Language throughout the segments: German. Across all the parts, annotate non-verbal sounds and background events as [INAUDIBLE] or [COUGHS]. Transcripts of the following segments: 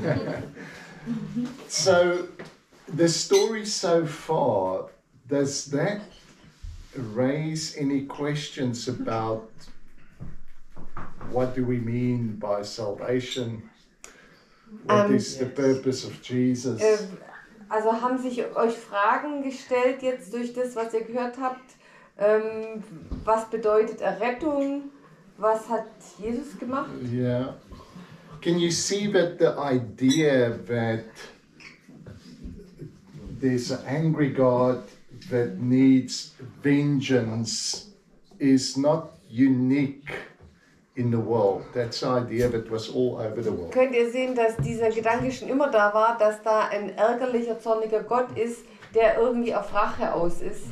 [LAUGHS] so, the story so far, does that raise any questions about what do we mean by salvation? What Um, is the purpose of Jesus? Äh, also haben sich euch Fragen gestellt jetzt durch das, was ihr gehört habt? Ähm, was bedeutet Errettung? Was hat Jesus gemacht? Yeah. Can you see that the idea that there's an angry God that needs vengeance is not unique in the world? That's the idea that was all over the world. Könnt ihr sehen, dass dieser Gedanke schon immer da war, dass da ein ärgerlicher, zorniger Gott ist, der irgendwie auf Rache aus ist?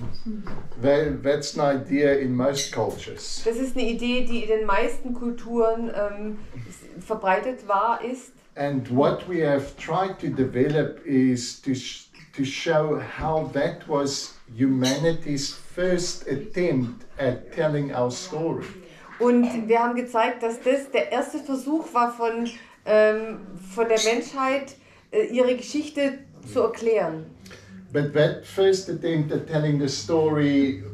That, that's an idea in most cultures. Das ist eine Idee, die in den meisten Kulturen ähm, verbreitet war, ist. And what we have tried to develop is to, to show how that was humanity's first attempt at telling our story. Und wir haben gezeigt, dass das der erste Versuch war von, ähm, von der Menschheit, äh, ihre Geschichte zu erklären. But that first attempt at telling the story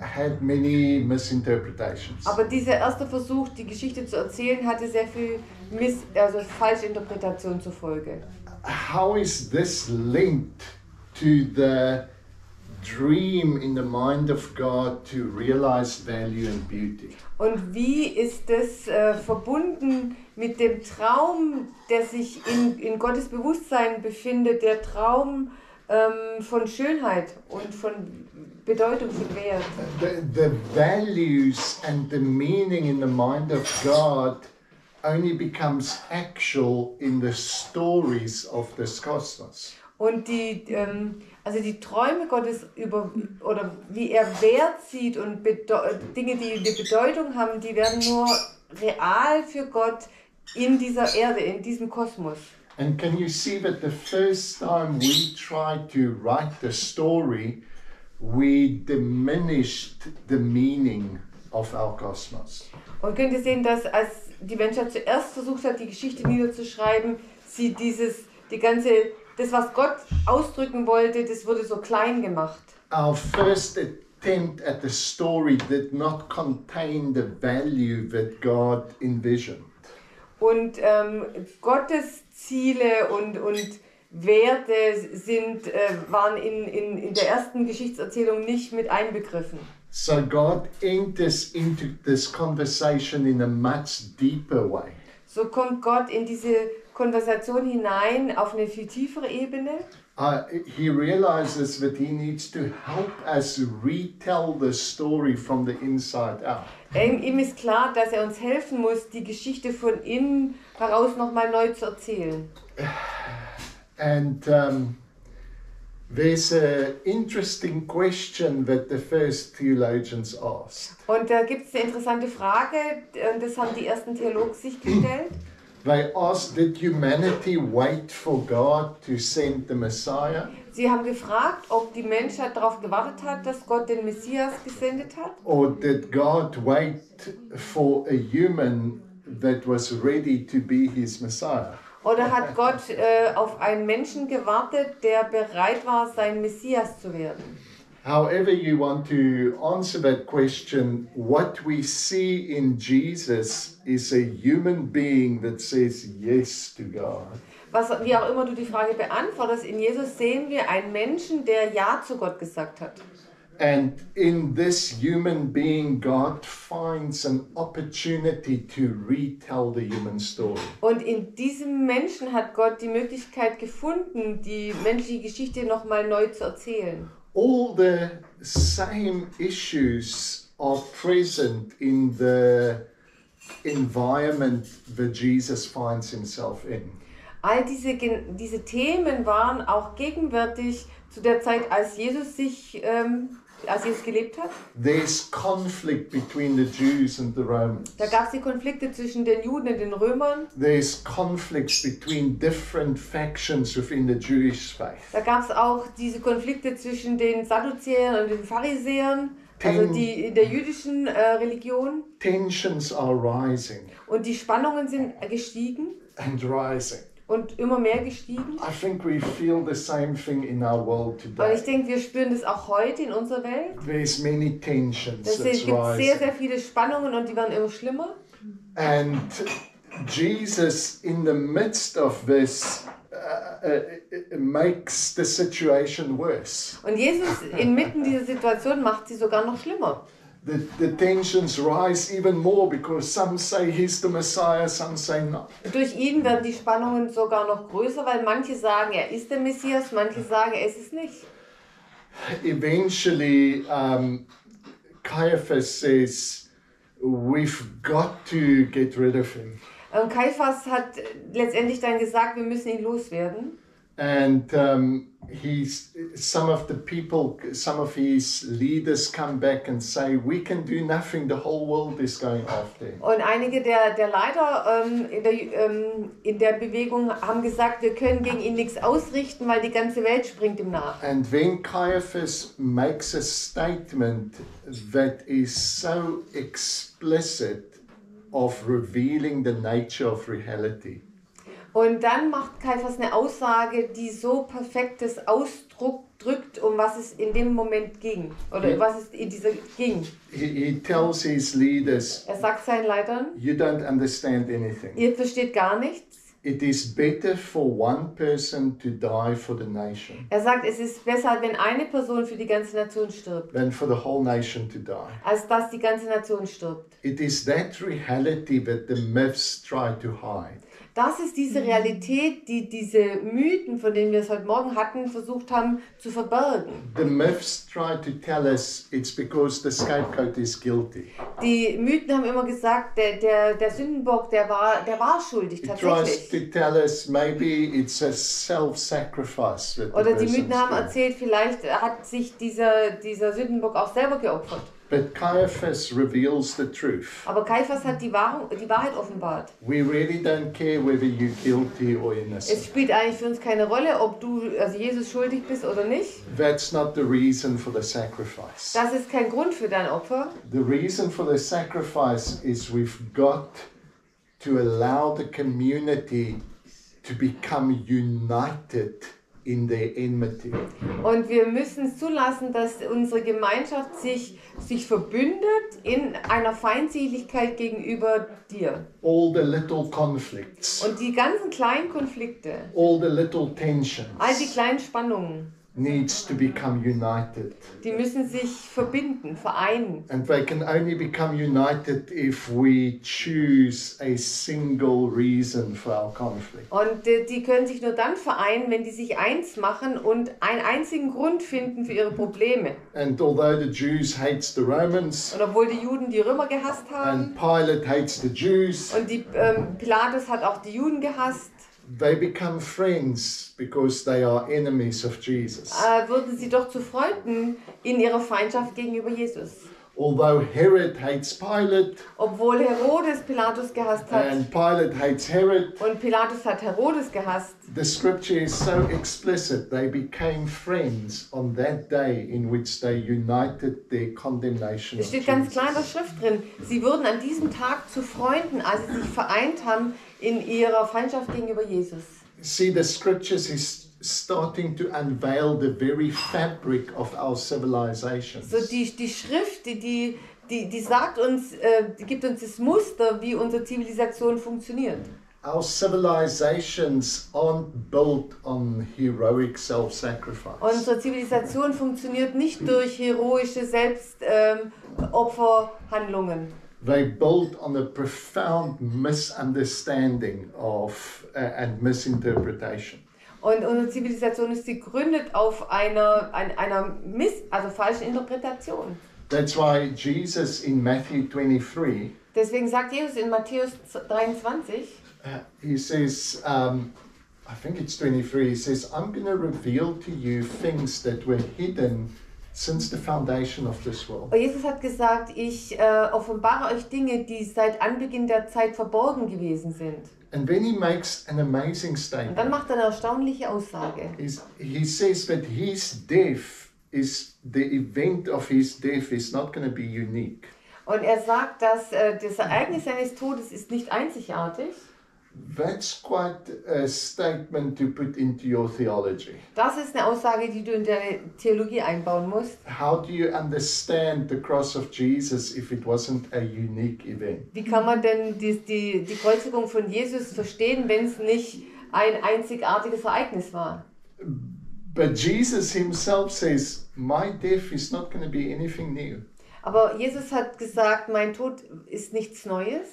had many misinterpretations. Aber dieser erste Versuch, die Geschichte zu erzählen, hatte sehr viel Miss also Falschinterpretation zur Folge. How is this linked to the dream in the mind of God to realize value and beauty? Und wie ist das äh, verbunden mit dem Traum, der sich in, in Gottes Bewusstsein befindet, der Traum ähm, von Schönheit und von Bedeutung, von Wert? The, the values and the meaning in the mind of God only becomes actual in the stories of this cosmos. Und die, ähm, also die Träume Gottes über, oder wie er Wert sieht und Bedeu Dinge, die eine Bedeutung haben, die werden nur real für Gott in dieser Erde, in diesem Kosmos. And can you see that the first time we tried to write the story, we diminished the meaning of our cosmos? Und könnt ihr sehen, dass als die Menschheit zuerst versucht hat, die Geschichte niederzuschreiben, sie dieses, die ganze, das, was Gott ausdrücken wollte, das wurde so klein gemacht. Our first attempt at the story did not contain the value that God envisioned. Und ähm, Gottes Ziele und, und Werte sind, äh, waren in, in, in der ersten Geschichtserzählung nicht mit einbegriffen. So God enters into this conversation in a much deeper way. So kommt Gott in diese Konversation hinein auf eine viel tiefere Ebene. Uh, he realizes that he needs to help us retell the story from the inside out. Ähm, Ihm ist klar, dass er uns helfen muss, die Geschichte von innen heraus nochmal neu zu erzählen. [SIGHS] And um, there's an interesting question that the first theologians asked. Und da gibt es eine interessante Frage, und das haben die ersten Theologen sich gestellt. [CLEARS THROAT] They asked, Did humanity wait for God to send the Messiah? Sie haben gefragt, ob die Menschheit darauf gewartet hat, dass Gott den Messias gesendet hat. Or did God wait for a human that was ready to be his Messiah? Oder hat Gott äh, auf einen Menschen gewartet, der bereit war, sein Messias zu werden? However, you want to answer that question, what we see in Jesus is a human being that says yes to God. Was, wie auch immer du die Frage beantwortest, in Jesus sehen wir einen Menschen, der Ja zu Gott gesagt hat. And in this human being, God finds an opportunity to retell the human story. Und in diesem Menschen hat Gott die Möglichkeit gefunden, die menschliche Geschichte nochmal neu zu erzählen. All the same issues are present in the environment that Jesus finds himself in. All diese, diese Themen waren auch gegenwärtig zu der Zeit, als Jesus sich, ähm, als Jesus gelebt hat. There's conflict between the Jews and the Romans. Da gab es die Konflikte zwischen den Juden und den Römern. There's conflicts between different factions within the Jewish faith. Da gab es auch diese Konflikte zwischen den Sadduzäern und den Pharisäern, also die in der jüdischen äh, Religion. Tensions are rising Und die Spannungen sind gestiegen and rising. Und immer mehr gestiegen. I think we feel the same thing in our world Und ich today. denke, wir spüren das auch heute in unserer Welt. There's many tensions Es gibt sehr, rising. sehr viele Spannungen und die werden immer schlimmer. And Jesus, in the midst of this, uh, uh, makes the situation worse. Und Jesus inmitten dieser Situation macht sie sogar noch schlimmer. The, the tensions rise even more because some say he's the Messiah, some say not. Durch ihn werden die Spannungen sogar noch größer, weil manche sagen, er ist der Messias, manche sagen, er ist es nicht. Eventually, um, Caiaphas says, We've got to get rid of him. Und Kaiphas hat letztendlich dann gesagt, wir müssen ihn loswerden. And um, he's some of the people, some of his leaders come back and say, "We can do nothing. The whole world is going after him." Und einige der, der Leiter ähm, in, der, ähm, in der Bewegung haben gesagt, wir können gegen ihn nichts ausrichten, weil die ganze Welt springt ihm nach. And when Caiaphas makes a statement that is so explicit of revealing the nature of reality. Und dann macht Kaiphas eine Aussage, die so perfektes Ausdruck drückt, um was es in dem Moment ging. Oder Ja. was es in dieser ging. He, he tells his leaders, Er sagt seinen Leitern, "You don't understand anything. ihr versteht gar nichts. It is better for one person to die for the nation." Er sagt, es ist besser, wenn eine Person für die ganze Nation stirbt, than for the whole nation to die. als dass die ganze Nation stirbt. It is that reality that the myths try to hide. Das ist diese Realität, die diese Mythen, von denen wir es heute Morgen hatten, versucht haben zu verbergen. The myths try to tell us it's because the scapegoat is guilty. Die Mythen haben immer gesagt, der, der, der Sündenbock, der war, der war schuldig It tries tatsächlich. to tell us maybe it's a self-sacrifice Oder die Mythen haben erzählt, vielleicht hat sich dieser, dieser Sündenbock auch selber geopfert. But Caiaphas reveals the truth. Aber Kaiphas hat die, Wahrung, die Wahrheit offenbart. We really don't care whether you're guilty or Es innocent. spielt eigentlich für uns keine Rolle, ob du also Jesus schuldig bist oder nicht. That's not the reason for the sacrifice. Das ist kein Grund für dein Opfer. The reason for the sacrifice is we've got to allow the community to become united in their enmity. Und wir müssen es zulassen, dass unsere Gemeinschaft sich, sich verbündet in einer Feindseligkeit gegenüber dir. All the little conflicts, Und die ganzen kleinen Konflikte, all the little tensions all die kleinen Spannungen, needs to become united. die müssen sich verbinden, vereinen. And they can only become united if we choose a single reason for our conflict. Und äh, die können sich nur dann vereinen, wenn die sich eins machen und einen einzigen Grund finden für ihre Probleme. And although the Jews hates the Romans Und obwohl die Juden die Römer gehasst and haben Pilate hates the Jews, und die, ähm, Pilatus hat auch die Juden gehasst, they become friends because they are enemies of Jesus. äh, wurden sie doch zu Freunden in ihrer Feindschaft gegenüber Jesus. Although Herod hates Pilate Obwohl Herodes Pilatus gehasst hat and Pilate hates Herod, und Pilatus hat Herodes gehasst, the scripture is so explicit. They became friends on that day in which they united their condemnation. es steht ganz klar in der Schrift drin, sie wurden an diesem Tag zu Freunden, als sie sich vereint haben in ihrer Feindschaft gegenüber Jesus. See, the scriptures is starting to unveil the very fabric of our civilizations. So die, die Schrift, die, die, die, die sagt uns, äh, die gibt uns das Muster, wie unsere Zivilisation funktioniert. Our civilizations aren't built on heroic self sacrifice. Unsere Zivilisation funktioniert nicht durch heroische Selbstopferhandlungen. They built on a profound misunderstanding of uh, and misinterpretation. Und unsere Zivilisation ist gegründet auf einer, ein, einer Miss, also falschen Interpretation. That's why Jesus in Matthew 23, Deswegen sagt Jesus in Matthäus 23, uh, he says, um, I think it's 23, he says, I'm going to reveal to you things that were hidden since the foundation of this world. Jesus hat gesagt, ich äh, offenbare euch Dinge, die seit Anbeginn der Zeit verborgen gewesen sind. And then he makes an amazing Und statement. dann macht er eine erstaunliche Aussage. He's, he says that his death is the event of his death is not going to be unique. Und er sagt, dass äh, das Ereignis seines Todes ist nicht einzigartig, That's quite a statement to put into your theology. Das ist eine Aussage, die du in deine Theologie einbauen musst. How do you understand the cross of Jesus if it wasn't a unique event? Wie kann man denn die, die, die Kreuzigung von Jesus verstehen, wenn es nicht ein einzigartiges Ereignis war? But Jesus himself says, My death is not going to be anything new Aber Jesus hat gesagt, mein Tod ist nichts Neues,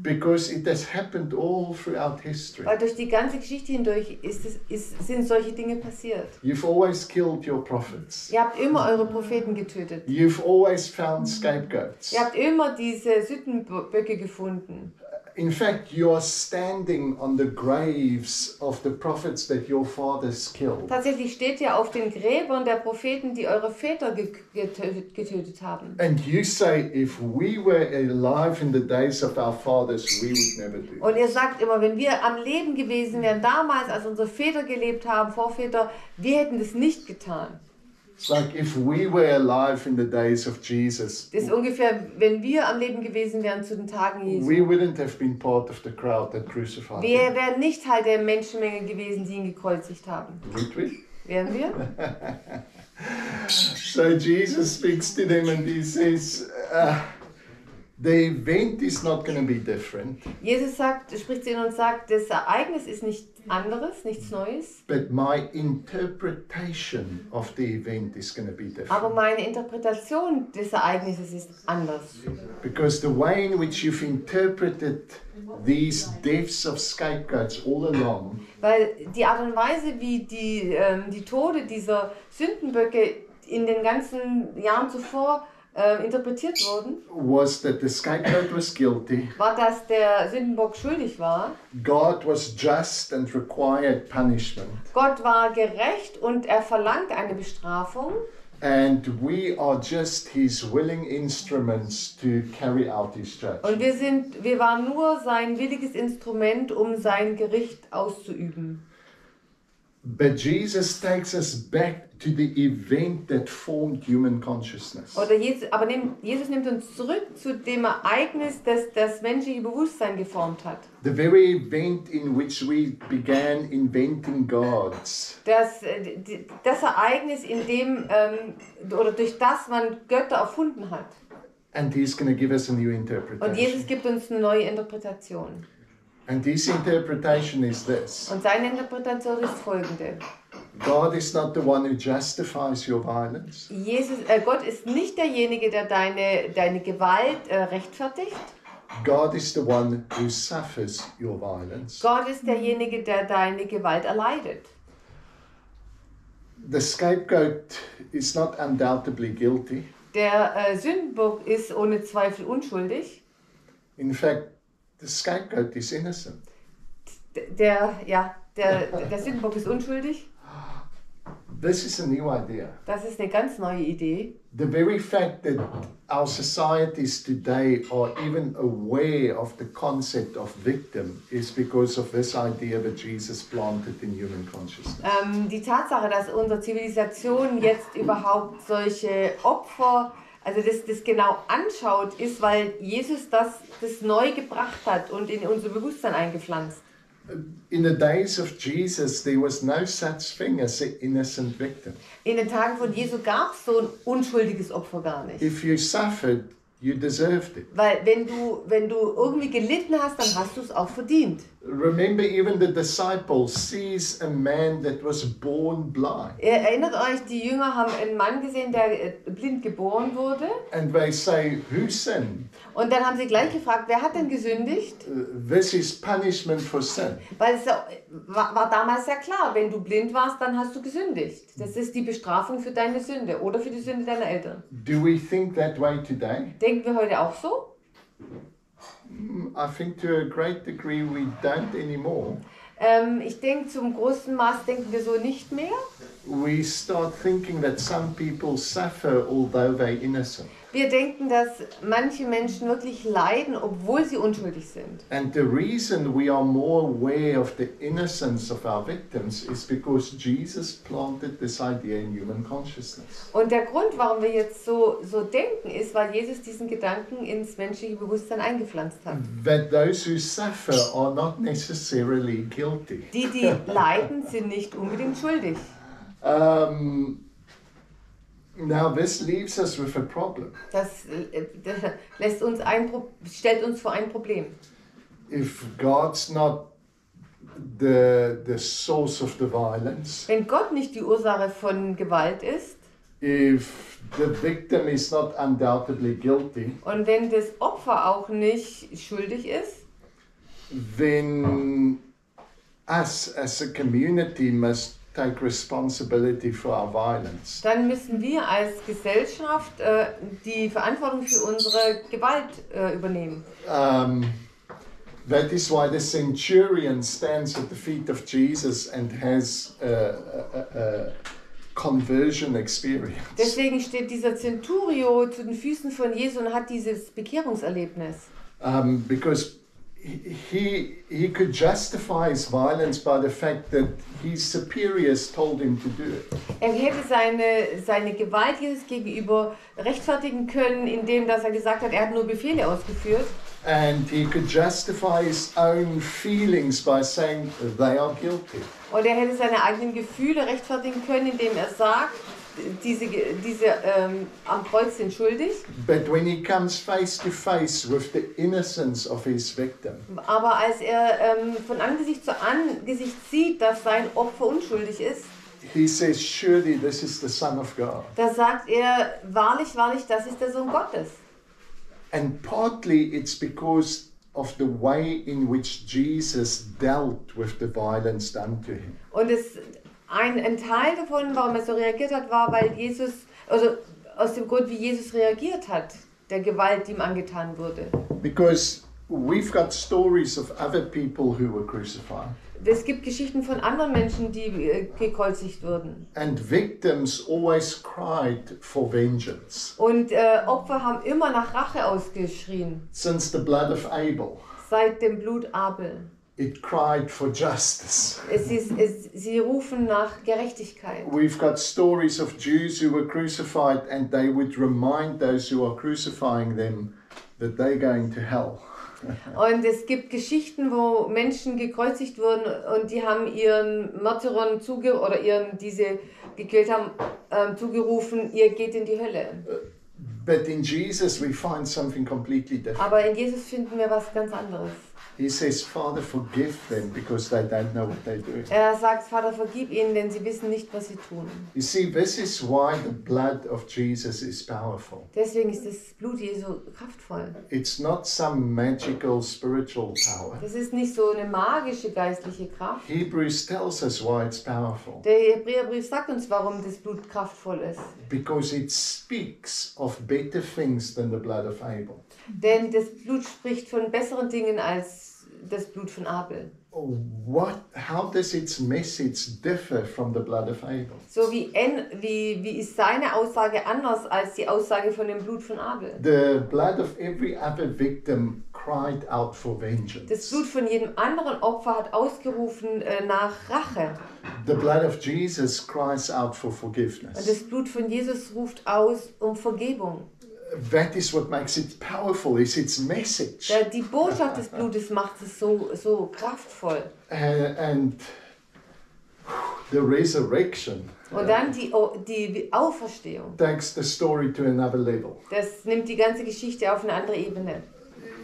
because it has happened all throughout history. weil durch die ganze Geschichte hindurch ist es, ist, sind solche Dinge passiert. You've always killed your prophets, Ihr habt immer eure Propheten getötet. you've always found scapegoats. Ihr habt immer diese Sündenböcke gefunden. In fact, you are standing on the graves of the prophets that your fathers killed. Tatsächlich steht ja auf den Gräbern der Propheten, die eure Väter ge getötet, getötet haben. And you say, if we were alive in the days of our fathers, we would never do. Und ihr sagt immer, wenn wir am Leben gewesen wären, damals, als unsere Väter gelebt haben, Vorväter, wir hätten das nicht getan. Like if we were alive in the days of Jesus, Das ist ungefähr, wenn wir am Leben gewesen wären zu den Tagen Jesu. we wouldn't have been part of the crowd that crucified Wir him. wären nicht Teil der Menschenmenge gewesen, die ihn gekreuzigt haben. Would we? Wären wir? [LAUGHS] So Jesus speaks to them and he says, uh, the event is not going to be different, Jesus sagt, spricht zu ihnen und sagt, das Ereignis ist nichts anderes, nichts Neues, but my interpretation of the event is going to be aber different. meine Interpretation des Ereignisses ist anders. Because the way in which you've interpreted these deaths of scapegoats all along Weil die Art und Weise, wie die, ähm, die Tode dieser Sündenböcke in den ganzen Jahren zuvor äh, interpretiert wurden, was that the scapegoat was guilty, war, dass der Sündenbock schuldig war. God was just and required punishment, Gott war gerecht und er verlangt eine Bestrafung. and we are just his willing instruments to carry out his Und judgment. wir, sind, wir waren nur sein williges Instrument, um sein Gericht auszuüben. But Jesus takes us back to the event that formed human consciousness. Oder Jesus, aber nehm, Jesus nimmt uns zurück zu dem Ereignis, das das menschliche Bewusstsein geformt hat. The very event in which we began inventing gods. Das, äh, das Ereignis, in dem ähm, oder durch das man Götter erfunden hat. And he's going to give us a new Und interpretation. Jesus gibt uns eine neue Interpretation. And this interpretation is this Und seine Interpretation ist folgende. God is not the one who justifies your violence, Jesus, äh, Gott ist nicht derjenige, der deine, deine Gewalt äh, rechtfertigt. God is the one who suffers your violence. Gott ist derjenige, der deine Gewalt erleidet. The scapegoat is not undoubtedly guilty. Der äh, Sündenbock ist ohne Zweifel unschuldig. In fact, the scapegoat is innocent. Der, ja, der, der Sündenbock ist unschuldig. This is a new idea. Das ist eine ganz neue Idee. The very fact that our societies today are even aware of the concept of victim is because of this idea that Jesus planted in human consciousness. Ähm, die Tatsache, dass unsere Zivilisation jetzt überhaupt solche Opfer, also das, das genau anschaut, ist, weil Jesus das, das neu gebracht hat und in unser Bewusstsein eingepflanzt. In the days of Jesus, there was no such thing as an innocent victim. In den Tagen von Jesu gab es so ein unschuldiges Opfer gar nicht. If you suffered, you deserved it. Weil wenn du, wenn du irgendwie gelitten hast, dann hast du es auch verdient. Remember, even the disciples sees a man that was born blind, erinnert euch, die Jünger haben einen Mann gesehen, der äh, blind geboren wurde. and they say, "Who sinned?" Und dann haben sie gleich gefragt, wer hat denn gesündigt? Uh, This is punishment for sin. Weil es war damals ja klar, wenn du blind warst, dann hast du gesündigt. Das ist die Bestrafung für deine Sünde oder für die Sünde deiner Eltern. Do we think that way today? Denken wir heute auch so? I think to a great degree we don't anymore. Ähm, ich denke, zum großen Maß denken wir so nicht mehr. We start thinking that some people suffer although they're innocent. Wir denken, dass manche Menschen wirklich leiden, obwohl sie unschuldig sind. And the reason we are more aware of the innocence of our victims is because Jesus planted this idea in human consciousness. Und der Grund, warum wir jetzt so, so denken, ist, weil Jesus diesen Gedanken ins menschliche Bewusstsein eingepflanzt hat. That those who suffer are not necessarily guilty. Die, die leiden, sind nicht unbedingt schuldig. Um, now, this leaves us with a problem. Das äh, das lässt uns ein, Pro- stellt uns vor ein Problem. If God's not the, the source of the violence, Wenn Gott nicht die Ursache von Gewalt ist if the victim is not undoubtedly guilty, und wenn das Opfer auch nicht schuldig ist, then us as a community must take responsibility for our violence. dann müssen wir als Gesellschaft äh, die Verantwortung für unsere Gewalt äh, übernehmen. Um, that is why the centurion stands at the feet of Jesus and has a, a, a, conversion experience. Deswegen steht dieser Centurio zu den Füßen von Jesu und hat dieses Bekehrungserlebnis. Um, because he, he could justify his violence by the fact that his superiors told him to do it. Er hätte seine, seine Gewalt Jesus gegenüber rechtfertigen können, indem dass er gesagt hat, er hat nur Befehle ausgeführt. And he could justify his own feelings by saying they are guilty. Und er hätte seine eigenen Gefühle rechtfertigen können, indem er sagt, diese, diese ähm, am Kreuz sind schuldig. But when he comes face to face with the innocence of his victim, Aber als er ähm, von Angesicht zu Angesicht sieht, dass sein Opfer unschuldig ist, he says, Surely this is the Son of God. da sagt er, wahrlich, wahrlich, das ist der Sohn Gottes. And partly it's because of the way in which Jesus dealt with the violence done to him. Und es, ein, ein Teil davon, warum er so reagiert hat, war, weil Jesus, also aus dem Grund, wie Jesus reagiert hat, der Gewalt, die ihm angetan wurde. Because we've got stories of other people who were crucified, Es gibt Geschichten von anderen Menschen, die äh, gekreuzigt wurden. and victims always cried for vengeance. Und äh, Opfer haben immer nach Rache ausgeschrien, Since the blood of Abel, seit dem Blut Abel. It cried for justice. Es ist, es, sie rufen nach Gerechtigkeit. We've got stories of Jews who were crucified, and they would remind those who are crucifying them that they're going to hell. [LAUGHS] Und es gibt Geschichten, wo Menschen gekreuzigt wurden und die haben ihren Märtyrern zuge oder ihren, die sie gequält haben, ähm, zugerufen, ihr geht in die Hölle. But in Jesus, we find something completely different. Aber in Jesus finden wir was ganz anderes. He says, Father, forgive them because they don't know what they're doing. Er sagt, Vater, vergib ihnen, denn sie wissen nicht, was sie tun. You see, this is why the blood of Jesus is powerful. Deswegen ist das Blut Jesu kraftvoll. It's not some magical spiritual power. Das ist nicht so eine magische geistliche Kraft. Hebrews tells us why it's powerful Der Hebräerbrief sagt uns, warum das Blut kraftvoll ist. because it speaks of better things than the blood of Abel. Denn das Blut spricht von besseren Dingen als das Blut von Abel. What, how does its message differ from the blood of Abel? So wie, en, wie, wie ist seine Aussage anders als die Aussage von dem Blut von Abel? The blood of every other victim cried out for Das vengeance. Blut von jedem anderen Opfer hat ausgerufen äh, nach Rache. The blood of Jesus cries out for Und forgiveness. das Blut von Jesus ruft aus um Vergebung. That is what makes it powerful, is its message. Die Botschaft des Blutes macht es so, so kraftvoll. And the resurrection Und dann die, die Auferstehung. takes the story to another level. Das nimmt die ganze Geschichte auf eine andere Ebene.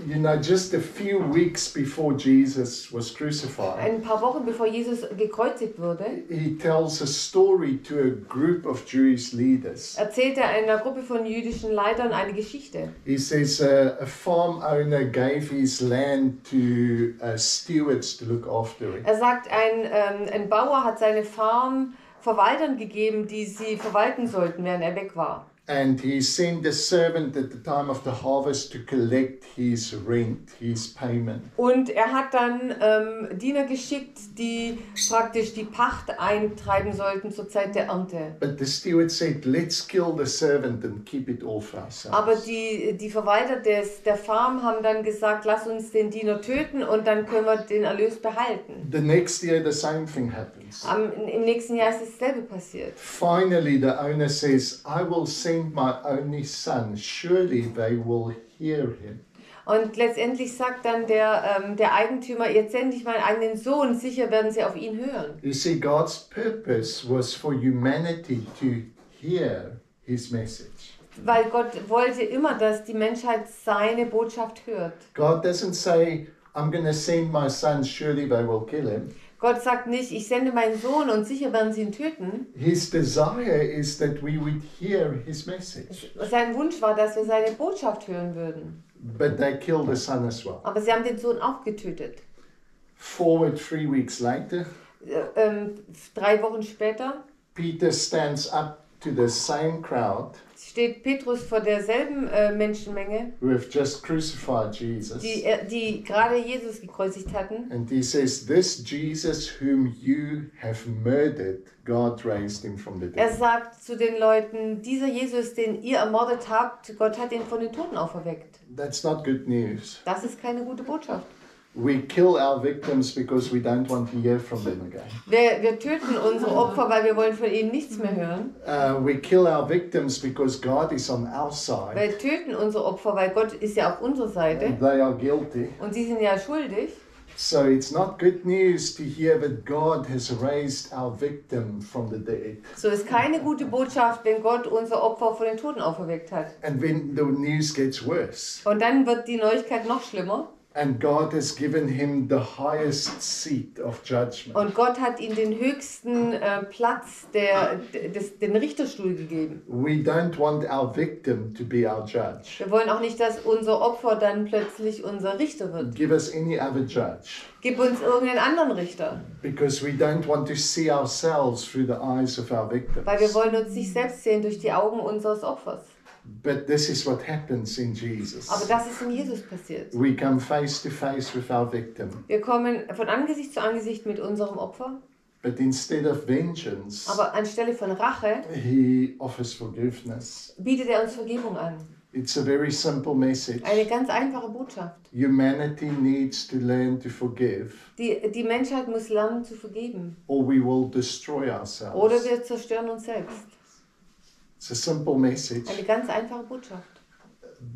You know, just a few weeks before Jesus was crucified, Ein paar Wochen bevor Jesus gekreuzigt wurde, he tells a story to a group of Jewish leaders. erzählt er einer Gruppe von jüdischen Leitern eine Geschichte. He says uh, a farm owner gave his land to uh, stewards to look after it. Er sagt, ein, ähm, ein Bauer hat seine Farm Verwaltern gegeben, die sie verwalten sollten, während er weg war. And he sent a servant at the time of the harvest to collect his rent, his payment. Und er hat dann ähm, Diener geschickt, die praktisch die Pacht eintreiben sollten zur Zeit der Ernte. But the steward said, Let's kill the servant and keep it all for ourselves. Aber die, die Verwalter des, der Farm haben dann gesagt, lass uns den Diener töten und dann können wir den Erlös behalten. The next year, the same thing happens. Am, Im nächsten Jahr ist dasselbe passiert. Finally, the owner says, I will send my only son. Surely they will hear him. Und letztendlich sagt dann der, ähm, der Eigentümer, jetzt sende ich meinen eigenen Sohn, sicher werden sie auf ihn hören. You see, God's purpose was for humanity to hear his message. Weil Gott wollte immer, dass die Menschheit seine Botschaft hört. God doesn't say, I'm going to send my son, surely they will kill him. Gott sagt nicht, ich sende meinen Sohn und sicher werden sie ihn töten. His desire is that we would hear his message. Sein Wunsch war, dass wir seine Botschaft hören würden. But they killed the son as well. Aber sie haben den Sohn auch getötet. Forward three weeks later, Äh, ähm, drei Wochen später Peter stands up to the same crowd steht Petrus vor derselben äh, Menschenmenge, who have just crucified Jesus. die, äh, die gerade Jesus gekreuzigt hatten. And he says, This Jesus whom you have murdered, God raised him from the Er dead. sagt zu den Leuten, dieser Jesus, den ihr ermordet habt, Gott hat ihn von den Toten auferweckt. That's not good news. Das ist keine gute Botschaft. We kill our victims because we don't want to hear from them again. Wir, wir töten unsere Opfer, weil wir wollen von ihnen nichts mehr hören. Uh, we kill our victims because God is on our side. Wir töten unsere Opfer, weil Gott ist ja auf unserer Seite And they are guilty. und sie sind ja schuldig. So it's not good news to hear that God has raised our victim from the dead. So ist keine gute Botschaft, wenn Gott unser Opfer von den Toten auferweckt hat. And then the news gets worse. Und dann wird die Neuigkeit noch schlimmer. And God has given him the highest seat of judgment. Und Gott hat ihm den höchsten äh, Platz, der, des, den Richterstuhl gegeben. We don't want our victim to be our judge. Wir wollen auch nicht, dass unser Opfer dann plötzlich unser Richter wird. Give us any other judge. Gib uns irgendeinen anderen Richter. Because we don't want to see ourselves through the eyes of our victims. Weil wir wollen uns nicht selbst sehen durch die Augen unseres Opfers. But this is what happens in Jesus. Aber das ist in Jesus passiert. We come face to face with our victim. Wir kommen von Angesicht zu Angesicht mit unserem Opfer, But instead of vengeance, aber anstelle von Rache he offers forgiveness. bietet er uns Vergebung an. It's a very simple message. Eine ganz einfache Botschaft. Humanity needs to learn to forgive, Die, die Menschheit muss lernen zu vergeben. or we will destroy Oder ourselves. wir zerstören uns selbst. It's a simple message, Eine ganz einfache Botschaft.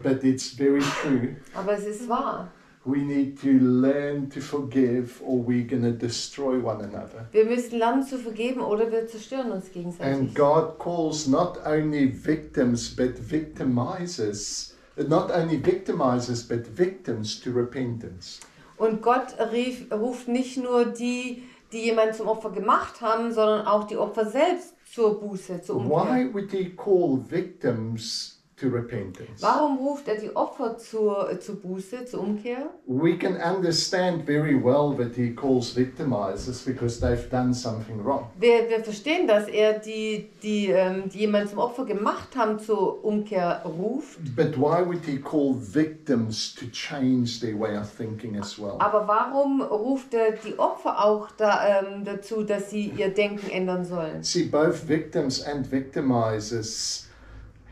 but it's very true. Aber es ist wahr. We need to learn to forgive, or we're going to destroy one another. Wir müssen lernen zu vergeben oder wir zerstören uns gegenseitig. And God calls not only victims, but victimizers, not only victimizers, but victims to repentance. Und Gott rief, ruft nicht nur die, die jemanden zum Opfer gemacht haben, sondern auch die Opfer selbst zur Buße, zur Umkehr. Why would He call victims to repentance? Warum ruft er die Opfer zur, zur Buße, zur Umkehr? We can understand very well that He calls victimizers because they've done something wrong. Wir, wir verstehen, dass er die, die, ähm, die jemanden zum Opfer gemacht haben, zur Umkehr ruft. But why would He call victims to change their way of thinking as well? Aber warum ruft er die Opfer auch da, ähm, dazu, dass sie ihr Denken ändern sollen? See, both victims and victimizers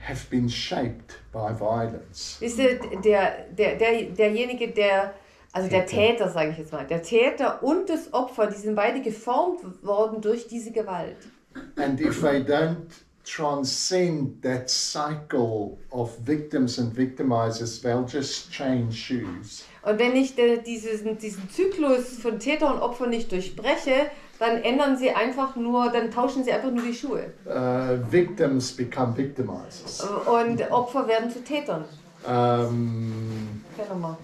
have been shaped by violence. Wisst ihr, der, der, der, derjenige, der, also der Täter. Täter, sage ich jetzt mal, der Täter und das Opfer, die sind beide geformt worden durch diese Gewalt. And if they don't transcend that cycle of victims and victimizers, they'll just change shoes. Und wenn ich äh, diesen, diesen Zyklus von Täter und Opfer nicht durchbreche, dann ändern sie einfach nur, dann tauschen sie einfach nur die Schuhe. Uh, victims become victimizers. Und Opfer werden zu Tätern. Um, nochmal.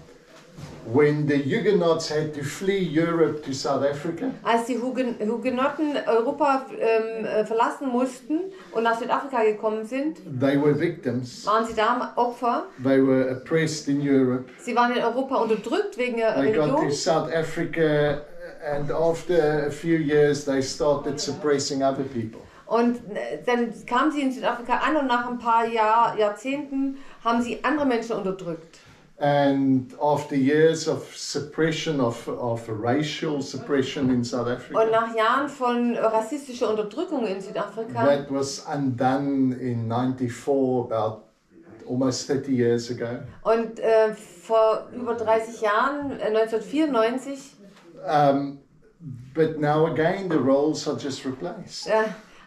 when the Huguenots had to flee Europe to South Africa, Als die Hugen, Hugenotten Europa ähm, äh, verlassen mussten und nach Südafrika gekommen sind, they were victims. waren sie da Opfer. They were oppressed in Europe. Sie waren in Europa unterdrückt wegen ihrer They got Religion. to South Africa, and after a few years, they started suppressing other people. Und äh, dann kamen sie in Südafrika an und nach ein paar Jahr, Jahrzehnten haben sie andere Menschen unterdrückt. And after years of suppression, of, of racial suppression in South Und Africa, nach Jahren von rassistischer Unterdrückung in Südafrika that was undone in 94, about almost 30 years ago. und äh, vor über 30 Jahren, äh, 1994, Um, but now again, the roles are just replaced.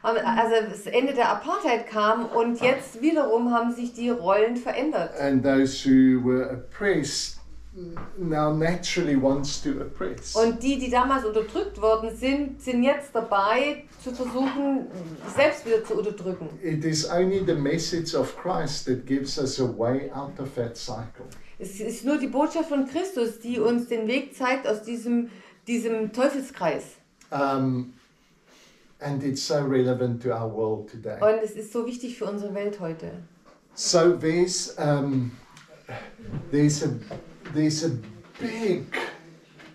haben- also das Ende der Apartheid kam und jetzt wiederum haben sich die Rollen verändert. And those who were oppressed now naturally wants to oppress. Und die, die damals unterdrückt worden sind, sind jetzt dabei zu versuchen, selbst wieder zu unterdrücken. It is only the message of Christ that gives us a way out of that cycle. Es ist nur die Botschaft von Christus, die uns den Weg zeigt aus diesem, diesem Teufelskreis. Um, and it's so relevant to our world today. Und es ist so wichtig für unsere Welt heute. So there's um, there's a there's a big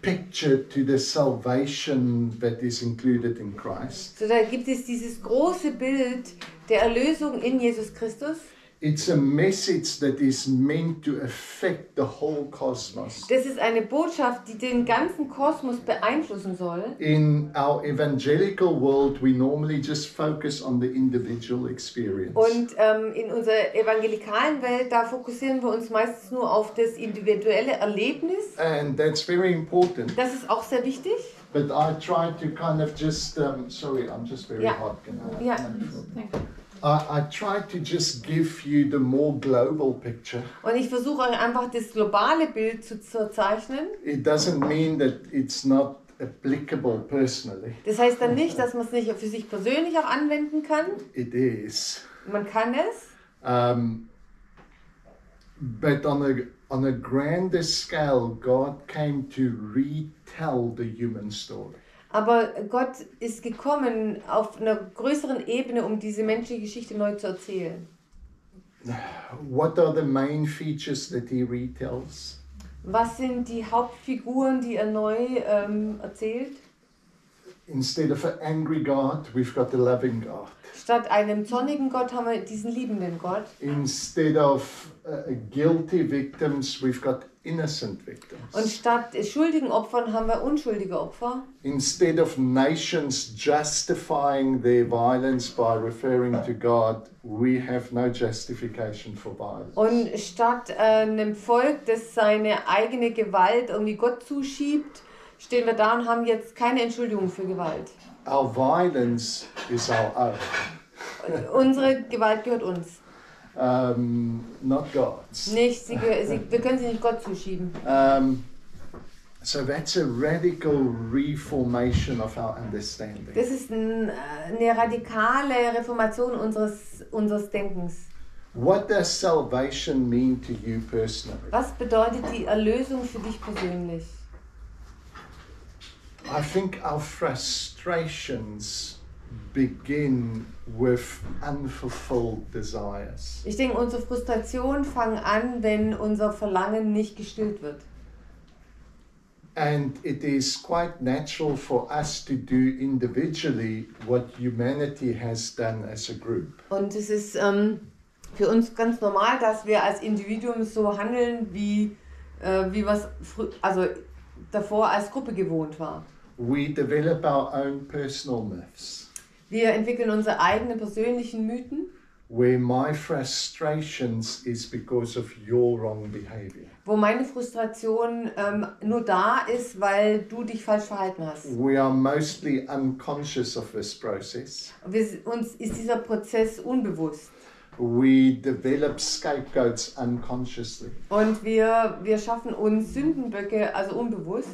picture to the salvation that is included in Christ. So, da gibt es dieses große Bild der Erlösung in Jesus Christus. It's a message that is meant to affect the whole cosmos. Das ist eine Botschaft, die den ganzen Kosmos beeinflussen soll. In our evangelical world, we normally just focus on the individual experience. Und ähm, in unserer evangelikalen Welt, da fokussieren wir uns meistens nur auf das individuelle Erlebnis. and that's very important. Das ist auch sehr wichtig. But I try to kind of just, um, sorry, I'm just very Yeah. hot. Can I- Ja. I, I try to just give you the more global picture. Und ich versuche euch einfach das globale Bild zu, zu zeichnen. It doesn't mean that it's not applicable personally. Das heißt dann nicht, dass man es nicht für sich persönlich auch anwenden kann. It is. Man kann es. Um, but on a, on a grander scale, God came to retell the human story. Aber Gott ist gekommen auf einer größeren Ebene, um diese menschliche Geschichte neu zu erzählen. What are the main features that He retells? Was sind die Hauptfiguren, die er neu ähm, erzählt? Instead of an angry God, we've got a loving God. Statt einem zornigen Gott haben wir diesen liebenden Gott. Instead of uh, guilty victims, we've got innocent victims. Und statt schuldigen Opfern haben wir unschuldige Opfer. Instead of nations justifying their violence by referring to God, we have no justification for violence. Und statt äh, einem Volk, das seine eigene Gewalt irgendwie Gott zuschiebt, stehen wir da und haben jetzt keine Entschuldigung für Gewalt. Our violence is our own, Unsere Gewalt gehört uns. um, not God's. Nicht, sie, sie, wir können sie nicht Gott zuschieben. Um, so that's a radical reformation of our understanding. Das ist äh, eine radikale Reformation unseres, unseres Denkens. What does salvation mean to you personally? Was bedeutet die Erlösung für dich persönlich? I think our frustrations begin with unfulfilled desires. Ich denke, unsere Frustrationen fangen an, wenn unser Verlangen nicht gestillt wird. And it is quite natural for us to do individually what humanity has done as a group. Und es ist ähm, für uns ganz normal, dass wir als Individuum so handeln, wie, äh, wie was also davor als Gruppe gewohnt war. We develop our own personal myths Wir entwickeln unsere eigenen persönlichen Mythen, where my frustrations is because of your wrong behavior. wo meine Frustration ähm, nur da ist, weil du dich falsch verhalten hast. We are mostly unconscious of this process. Wir, uns ist dieser Prozess unbewusst. We develop scapegoats unconsciously. Und wir, wir schaffen uns Sündenböcke, also unbewusst.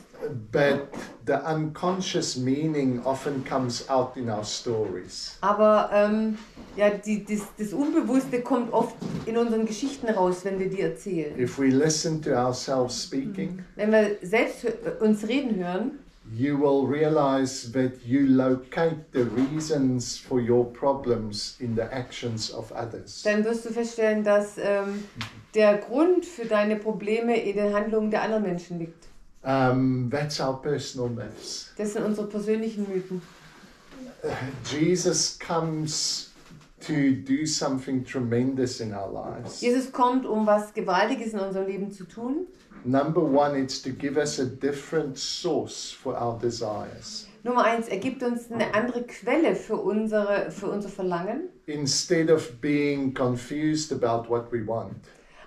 But the unconscious meaning often comes out in our stories. Aber ähm, ja, die, das, das Unbewusste kommt oft in unseren Geschichten raus, wenn wir die erzählen. If we listen to ourselves speaking, Wenn wir selbst uns reden hören, you will realize that you locate the reasons for your problems in the actions of others. dann wirst du feststellen, dass ähm, der Grund für deine Probleme in den Handlungen der anderen Menschen liegt. Um, that's our personal myths. Das sind unsere persönlichen Mythen. Jesus comes to do something tremendous in our lives. Jesus kommt, um was Gewaltiges in unserem Leben zu tun. Number one, it's to give us a different source for our desires. Nummer eins, er gibt uns eine andere Quelle für, unsere, für unser Verlangen. Instead of being confused about what we want,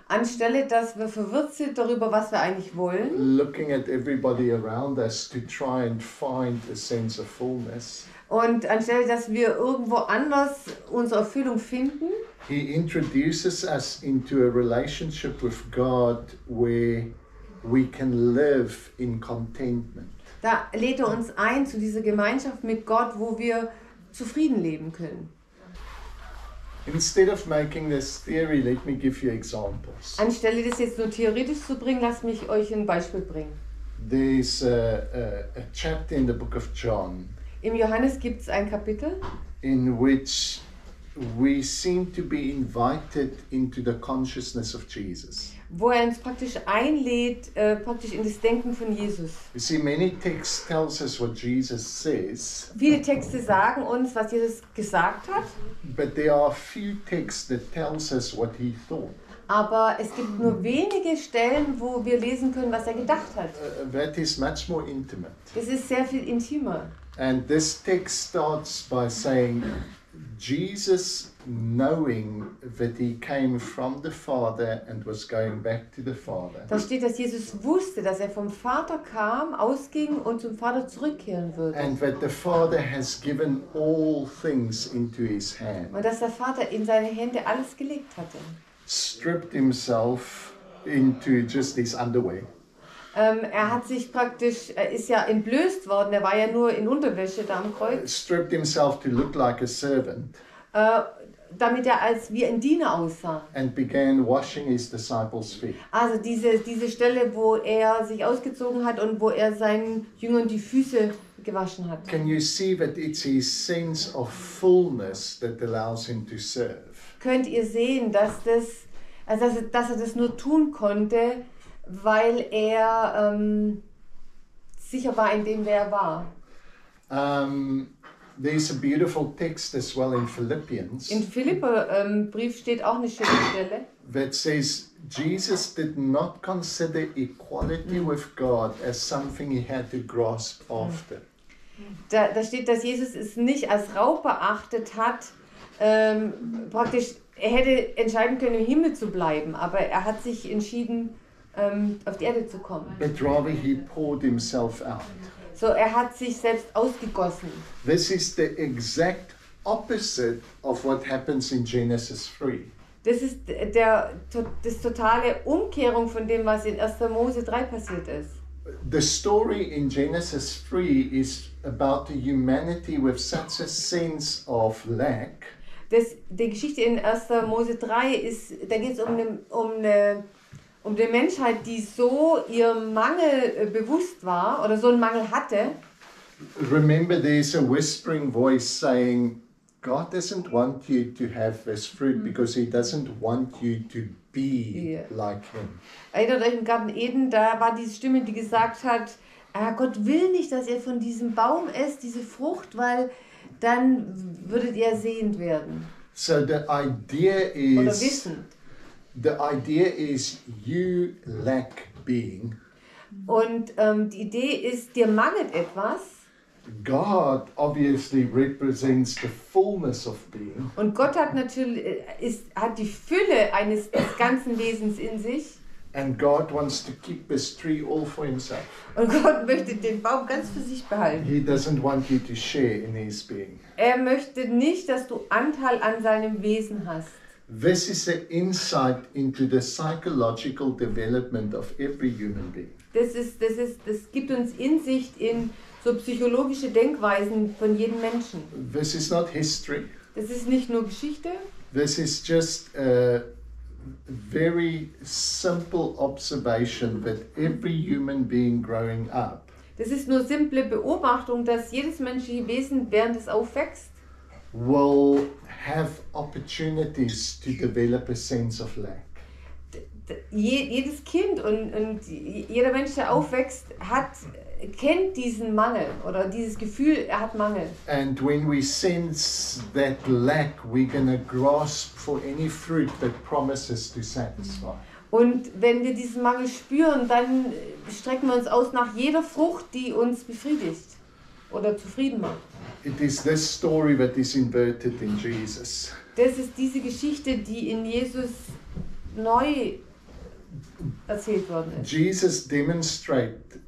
Anstelle, dass wir verwirrt sind darüber, was wir eigentlich wollen looking at everybody around us to try and find a sense of fullness, und anstelle, dass wir irgendwo anders unsere Erfüllung finden, He introduces us into a relationship with God where we can live in contentment. da lädt er uns ein zu dieser Gemeinschaft mit Gott, wo wir zufrieden leben können. Instead of making this theory, let me give you examples. Anstelle das jetzt nur theoretisch zu bringen, lasst mich euch ein Beispiel bringen. There's a, a, a chapter in the book of John Im Johannes gibt es ein Kapitel, in which we seem to be invited into the consciousness of Jesus. Wo er uns praktisch einlädt, äh, praktisch in das Denken von Jesus. You see, many texts tells us what Jesus says, Viele Texte sagen uns, was Jesus gesagt hat, but there are few texts that tells us what he thought. aber es gibt nur wenige Stellen, wo wir lesen können, was er gedacht hat. Uh, that is much more intimate. Das ist sehr viel intimer. And this text starts by saying, Jesus knowing that he came from the Father and was going back to the Father. Da steht, dass Jesus wusste, dass er vom Vater kam, ausging und zum Vater zurückkehren würde. And that the Father has given all things into his hand. Und dass der Vater in seine Hände alles gelegt hatte. Stripped himself into just his underwear. Ähm, er hat sich praktisch, er ist ja entblößt worden, er war ja nur in Unterwäsche da am Kreuz, Stripped himself to look like a servant äh, damit er als wie ein Diener aussah. and began washing his disciples' feet. Also diese, diese Stelle, wo er sich ausgezogen hat und wo er seinen Jüngern die Füße gewaschen hat. Can you see that it's his sense of fullness that allows him to serve? Könnt ihr sehen, dass, das, also dass, er, dass er das nur tun konnte, weil er ähm, sicher war in dem, wer er war. Um, there's a beautiful text as well in Philippians Im Philipper-Brief steht auch eine schöne Stelle. that says Jesus did not consider equality with God as something he had to grasp after. Da, da steht, dass Jesus es nicht als Raub beachtet hat, ähm, praktisch, er hätte entscheiden können, im Himmel zu bleiben, aber er hat sich entschieden, ähm, auf die Erde zu kommen. But rather, he poured himself out. So, er hat sich selbst ausgegossen. This is the exact opposite of what happens in Genesis 3. Das ist der, das totale Umkehrung von dem, was in 1. Mose 3 passiert ist. The story in Genesis 3 is about the humanity with such a sense of lack Das, die Geschichte in 1. Mose 3 ist, da geht es um eine, um, eine, um eine Menschheit, die so ihrem Mangel äh, bewusst war oder so einen Mangel hatte. Remember, there's a whispering voice saying, God doesn't want you to have this fruit because He doesn't want you to be Yeah. like Him. Erinnert euch im Garten Eden, da war diese Stimme, die gesagt hat, ah, Gott will nicht, dass ihr von diesem Baum esst, diese Frucht, weil dann würdet ihr sehend werden So the idea oder is wissend. The idea is you lack being. Und ähm, die Idee ist, dir mangelt etwas God obviously represents the fullness of being. und Gott hat natürlich äh, ist, hat die Fülle eines des ganzen Wesens in sich And God wants to keep this tree all for himself. und Gott möchte den Baum ganz für sich behalten. He doesn't want you to share in his being. Er möchte nicht, dass du Anteil an seinem Wesen hast. This is an insight into the psychological development of every human being. Das, ist, das, ist, das gibt uns Insicht in so psychologische Denkweisen von jedem Menschen. This is not history. Das ist nicht nur Geschichte, This is just a very simple observation that every human being growing up das ist nur simple Beobachtung, dass jedes menschliche Wesen, während es aufwächst, will have opportunities to develop a sense of lack. jedes Kind und, und jeder Mensch, der aufwächst, hat kennt diesen Mangel oder dieses Gefühl, er hat Mangel. And when we sense that lack, we're going to grasp for any fruit that promises to satisfy. Und wenn wir diesen Mangel spüren, dann strecken wir uns aus nach jeder Frucht, die uns befriedigt oder zufrieden macht. It is this story that is inverted in Jesus. Das ist diese Geschichte, die in Jesus neu erzählt worden ist. Jesus demonstrate,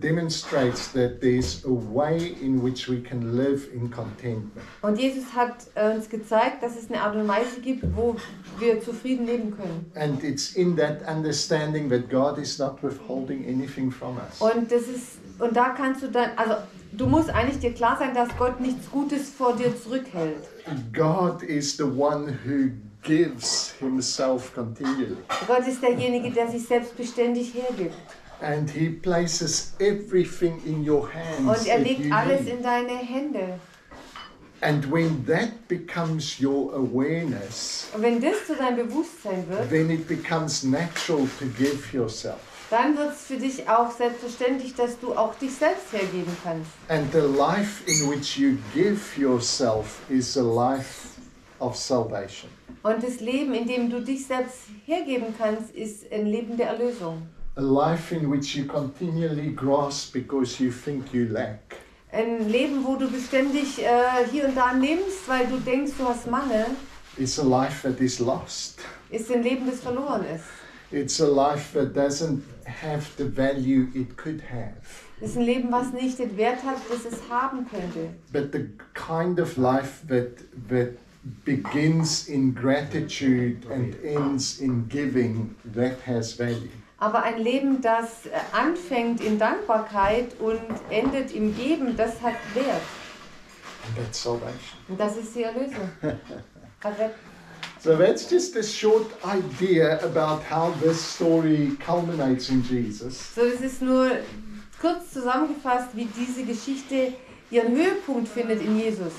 demonstrates that there's a way in which we can live in contentment. Und Jesus hat äh, uns gezeigt, dass es eine Art und Weise gibt, wo wir zufrieden leben können. And it's in that understanding that God is not withholding anything from us. Und das ist und da kannst du dann, also du musst eigentlich dir klar sein, dass Gott nichts Gutes vor dir zurückhält. God is the one who gives himself continually. Gott ist derjenige, der sich selbst beständig hergibt. And he places everything in your hands. Und er legt alles in deine Hände. And when that becomes your awareness, Und wenn das zu deinem Bewusstsein wird, then it becomes natural to give yourself. dann wird es für dich auch selbstverständlich, dass du auch dich selbst hergeben kannst. And the life in which you give yourself is a life of salvation. Und das Leben, in dem du dich selbst hergeben kannst, ist ein Leben der Erlösung. A life in which you continually grasp because you think you lack. Ein Leben, wo du beständig äh, hier und da nimmst, weil du denkst, du hast Mangel, It's a life that is lost. ist ein Leben, das verloren ist. It's a life that doesn't have the value it could have. Ist ein Leben, was nicht den Wert hat, das es haben könnte. But the kind of life that that begins in gratitude and ends in giving, that has value. Aber ein Leben, das äh, anfängt in Dankbarkeit und endet im Geben, das hat Wert. And that's salvation. Und das ist die Erlösung. [LAUGHS] So that's just a short idea about how this story culminates in Jesus. So, das ist nur kurz zusammengefasst, wie diese Geschichte ihren Höhepunkt findet in Jesus.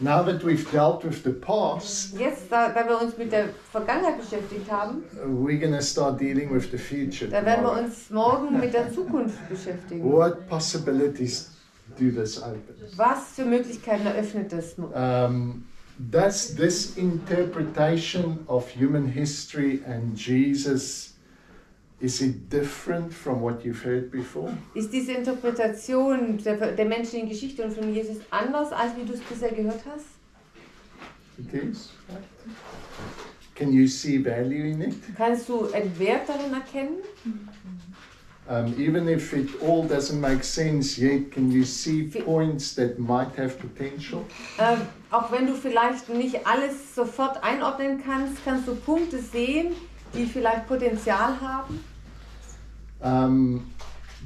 Now that we've dealt with the past, Jetzt, da, da wir uns mit der Vergangenheit beschäftigt haben, we're going to start dealing with the future. da werden wir uns morgen mit der Zukunft beschäftigen. What possibilities do this open? Was für Möglichkeiten eröffnet das? Um, does this interpretation of human history and Jesus is it different from what you've heard before? Ist diese Interpretation der, der menschlichen Geschichte und von Jesus anders, als wie du es bisher gehört hast? It is. Can you see value in it? Kannst du einen Wert darin erkennen? Um, even if it all doesn't make sense yet, can you see points that might have potential? Ähm, auch wenn du vielleicht nicht alles sofort einordnen kannst, kannst du Punkte sehen, die vielleicht Potenzial haben. Um,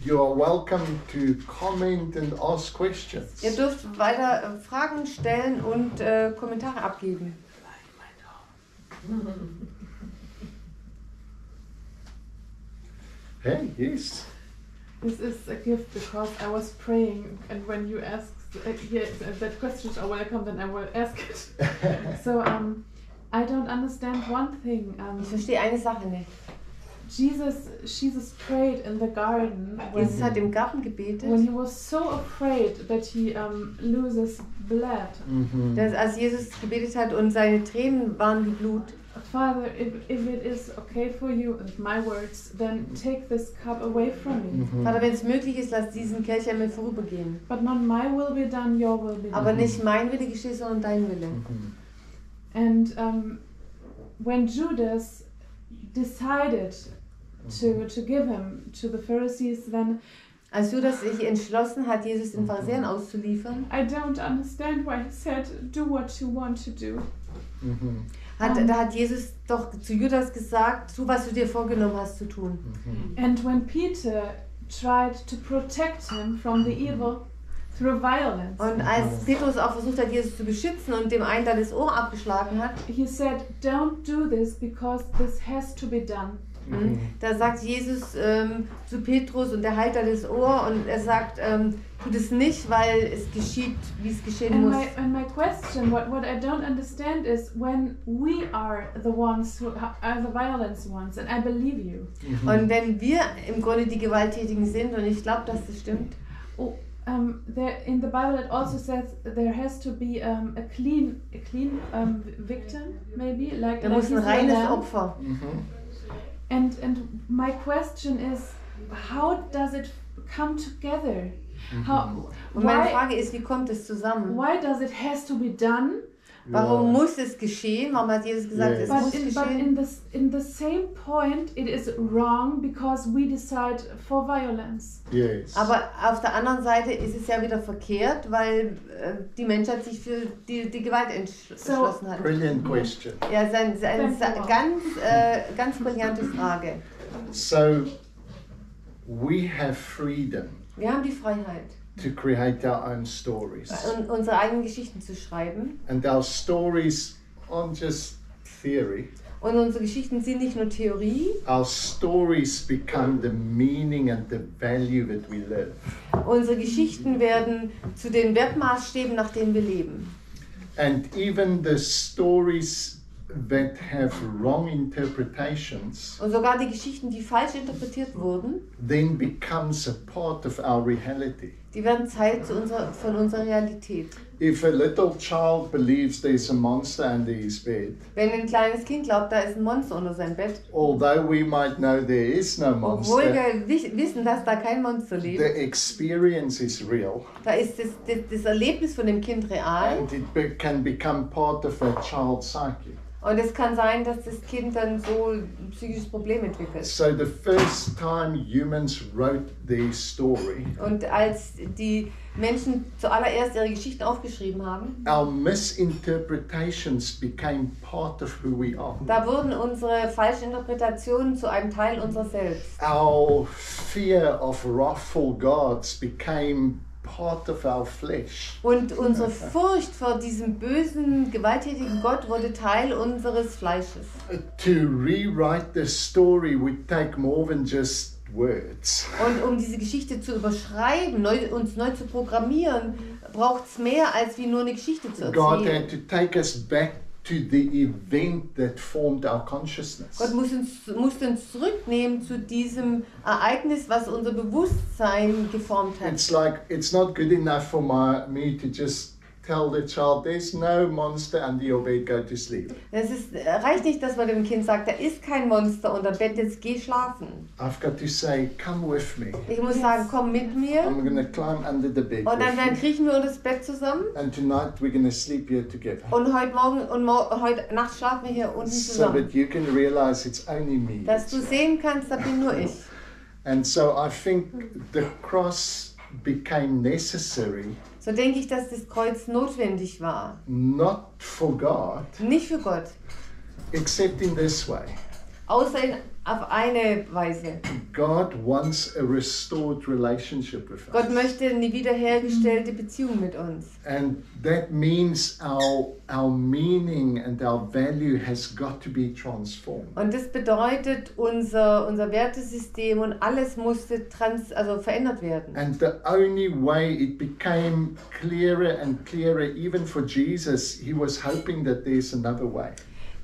you are welcome to comment and ask questions. Ihr dürft weiter äh, Fragen stellen und äh, Kommentare abgeben. [LAUGHS] Hey, yes. This is a gift because I was praying, and when you ask uh, yeah, that questions are welcome, then I will ask it. [LAUGHS] so um, I don't understand one thing. Um, Ich verstehe eine Sache nicht. Jesus, Jesus prayed in the garden Jesus when, hat im Garten when gebetet, he was so afraid that he um, loses blood. Mhm. dass als Jesus gebetet hat und seine Tränen waren wie Blut. Father, if, if it is okay for you, and my words, then take this cup away from me. Mhm. Vater, wenn es möglich ist, lass diesen Kelch an mir vorübergehen. But not my will be done, your will be done. Aber nicht mein Wille geschehe, sondern dein Wille. Mhm. And um, when Judas decided to, to give him to the Pharisees, then Als Judas sich entschlossen hat, Jesus den Pharisäern auszuliefern, I don't understand why he said, Do what you want to do. Mhm. hat, Um. da hat Jesus doch zu Judas gesagt, tu, was du dir vorgenommen hast zu tun. Mhm. And when Peter tried to protect him from the evil through violence, Und als Petrus auch versucht hat, Jesus zu beschützen und dem einen dann das Ohr abgeschlagen hat, he said, Don't do this because this has to be done. Mhm. Da sagt Jesus ähm, zu Petrus und der da das Ohr und er sagt, ähm, tu das nicht, weil es geschieht, wie es geschehen And muss. my, and my question, what, what I don't understand is when we are the ones who are the violence ones, and I believe you. Und wenn wir im Grunde die Gewalttätigen sind, und ich glaube, dass das stimmt, Oh, um, there in the Bible it also says there has to be um, a clean, a clean um, victim, maybe like. da like muss ein reines. Opfer. And and my question is, how does it come together? How Und meine why Frage ist, wie kommt es zusammen? why does it has to be done? Warum Ja. muss es geschehen? Warum hat Jesus gesagt, Yeah. es But muss in, but geschehen? in this in the same point, it is wrong because we decide for violence. Yes. Aber auf der anderen Seite ist es ja wieder verkehrt, weil äh, die Menschheit sich für die, die Gewalt entsch- So- entschlossen hat. Brilliant question. Ja, es ist eine, ganz, äh, ganz brillante Frage. So we have freedom Wir haben die Freiheit, to create our own stories. un unsere eigenen Geschichten zu schreiben. And our stories aren't just theory. Und unsere Geschichten sind nicht nur Theorie, Our stories become the meaning and the value that we live. unsere Geschichten werden zu den Wertmaßstäben, nach denen wir leben. And even the stories that have wrong interpretations Und sogar die Geschichten, die falsch interpretiert wurden, then becomes a part of our reality. die werden Teil unserer, von unserer Realität. If a little child believes there's a monster under his bed, Wenn ein kleines Kind glaubt, da ist ein Monster unter seinem Bett, although we might know there is no obwohl monster, wir wi- wissen, dass da kein Monster the lebt, experience is real da ist das, das, das Erlebnis von dem Kind real. and it be- can become part of a child's psyche. Und es kann sein, dass das Kind dann so ein psychisches Problem entwickelt. So the first time humans wrote their story, Und als die Menschen zuallererst ihre Geschichten aufgeschrieben haben, our misinterpretations became part of who we are. da wurden unsere falschen Interpretationen zu einem Teil unserer selbst. Our fear of wrathful gods became part of our flesh. Und unsere Furcht vor diesem bösen, gewalttätigen Gott wurde Teil unseres Fleisches. To rewrite the story would take more than just words. Und um diese Geschichte zu überschreiben, neu, uns neu zu programmieren, braucht es mehr als wie nur eine Geschichte zu God erzählen. had to take us back to the event that formed our consciousness. Gott muss uns, musste uns zurücknehmen zu diesem Ereignis, was unser Bewusstsein geformt hat. It's like it's not good enough for my me to just tell the child there's no monster under your bed, go to sleep. Es ist, äh, reicht nicht, dass man dem Kind sagt, da ist kein Monster unter Bett, jetzt geh schlafen. I've got to say, come with me. Ich muss sagen, komm mit mir. I'm gonna climb under the bed. Und dann, dann kriechen wir unter das Bett zusammen. And tonight we're gonna sleep here together. Und heute Morgen und mo heute Nacht schlafen wir hier unten So zusammen. that you can realize it's only me. Dass du sehen kannst, da bin nur ich. And so I think the cross became necessary So denke ich, dass das Kreuz notwendig war. not for God, Nicht für Gott, except in this way. außer in, auf eine Weise. God wants a restored relationship with Gott us. möchte eine wiederhergestellte Beziehung mit uns. And that means our our meaning and our value has got to be transformed. Und das bedeutet, unser, unser Wertesystem und alles musste trans, also verändert werden. And the only way it became clearer and clearer, even for Jesus, he was hoping that there's another way.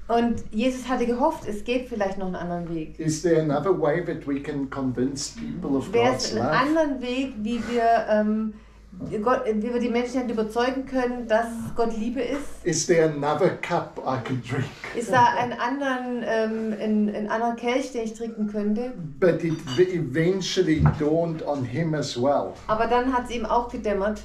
Und Jesus hatte gehofft, es geht vielleicht noch einen anderen Weg. Is there another way that we can convince people of Wäre God's es einen love? anderen Weg, wie wir, ähm, Gott, wie wir die Menschen überzeugen können, dass Gott Liebe ist? Is there another cup I can drink? Ist da ein, anderen, ähm, ein, ein anderer Kelch, den ich trinken könnte? But it eventually dawned on him as well Aber dann hat es ihm auch gedämmert,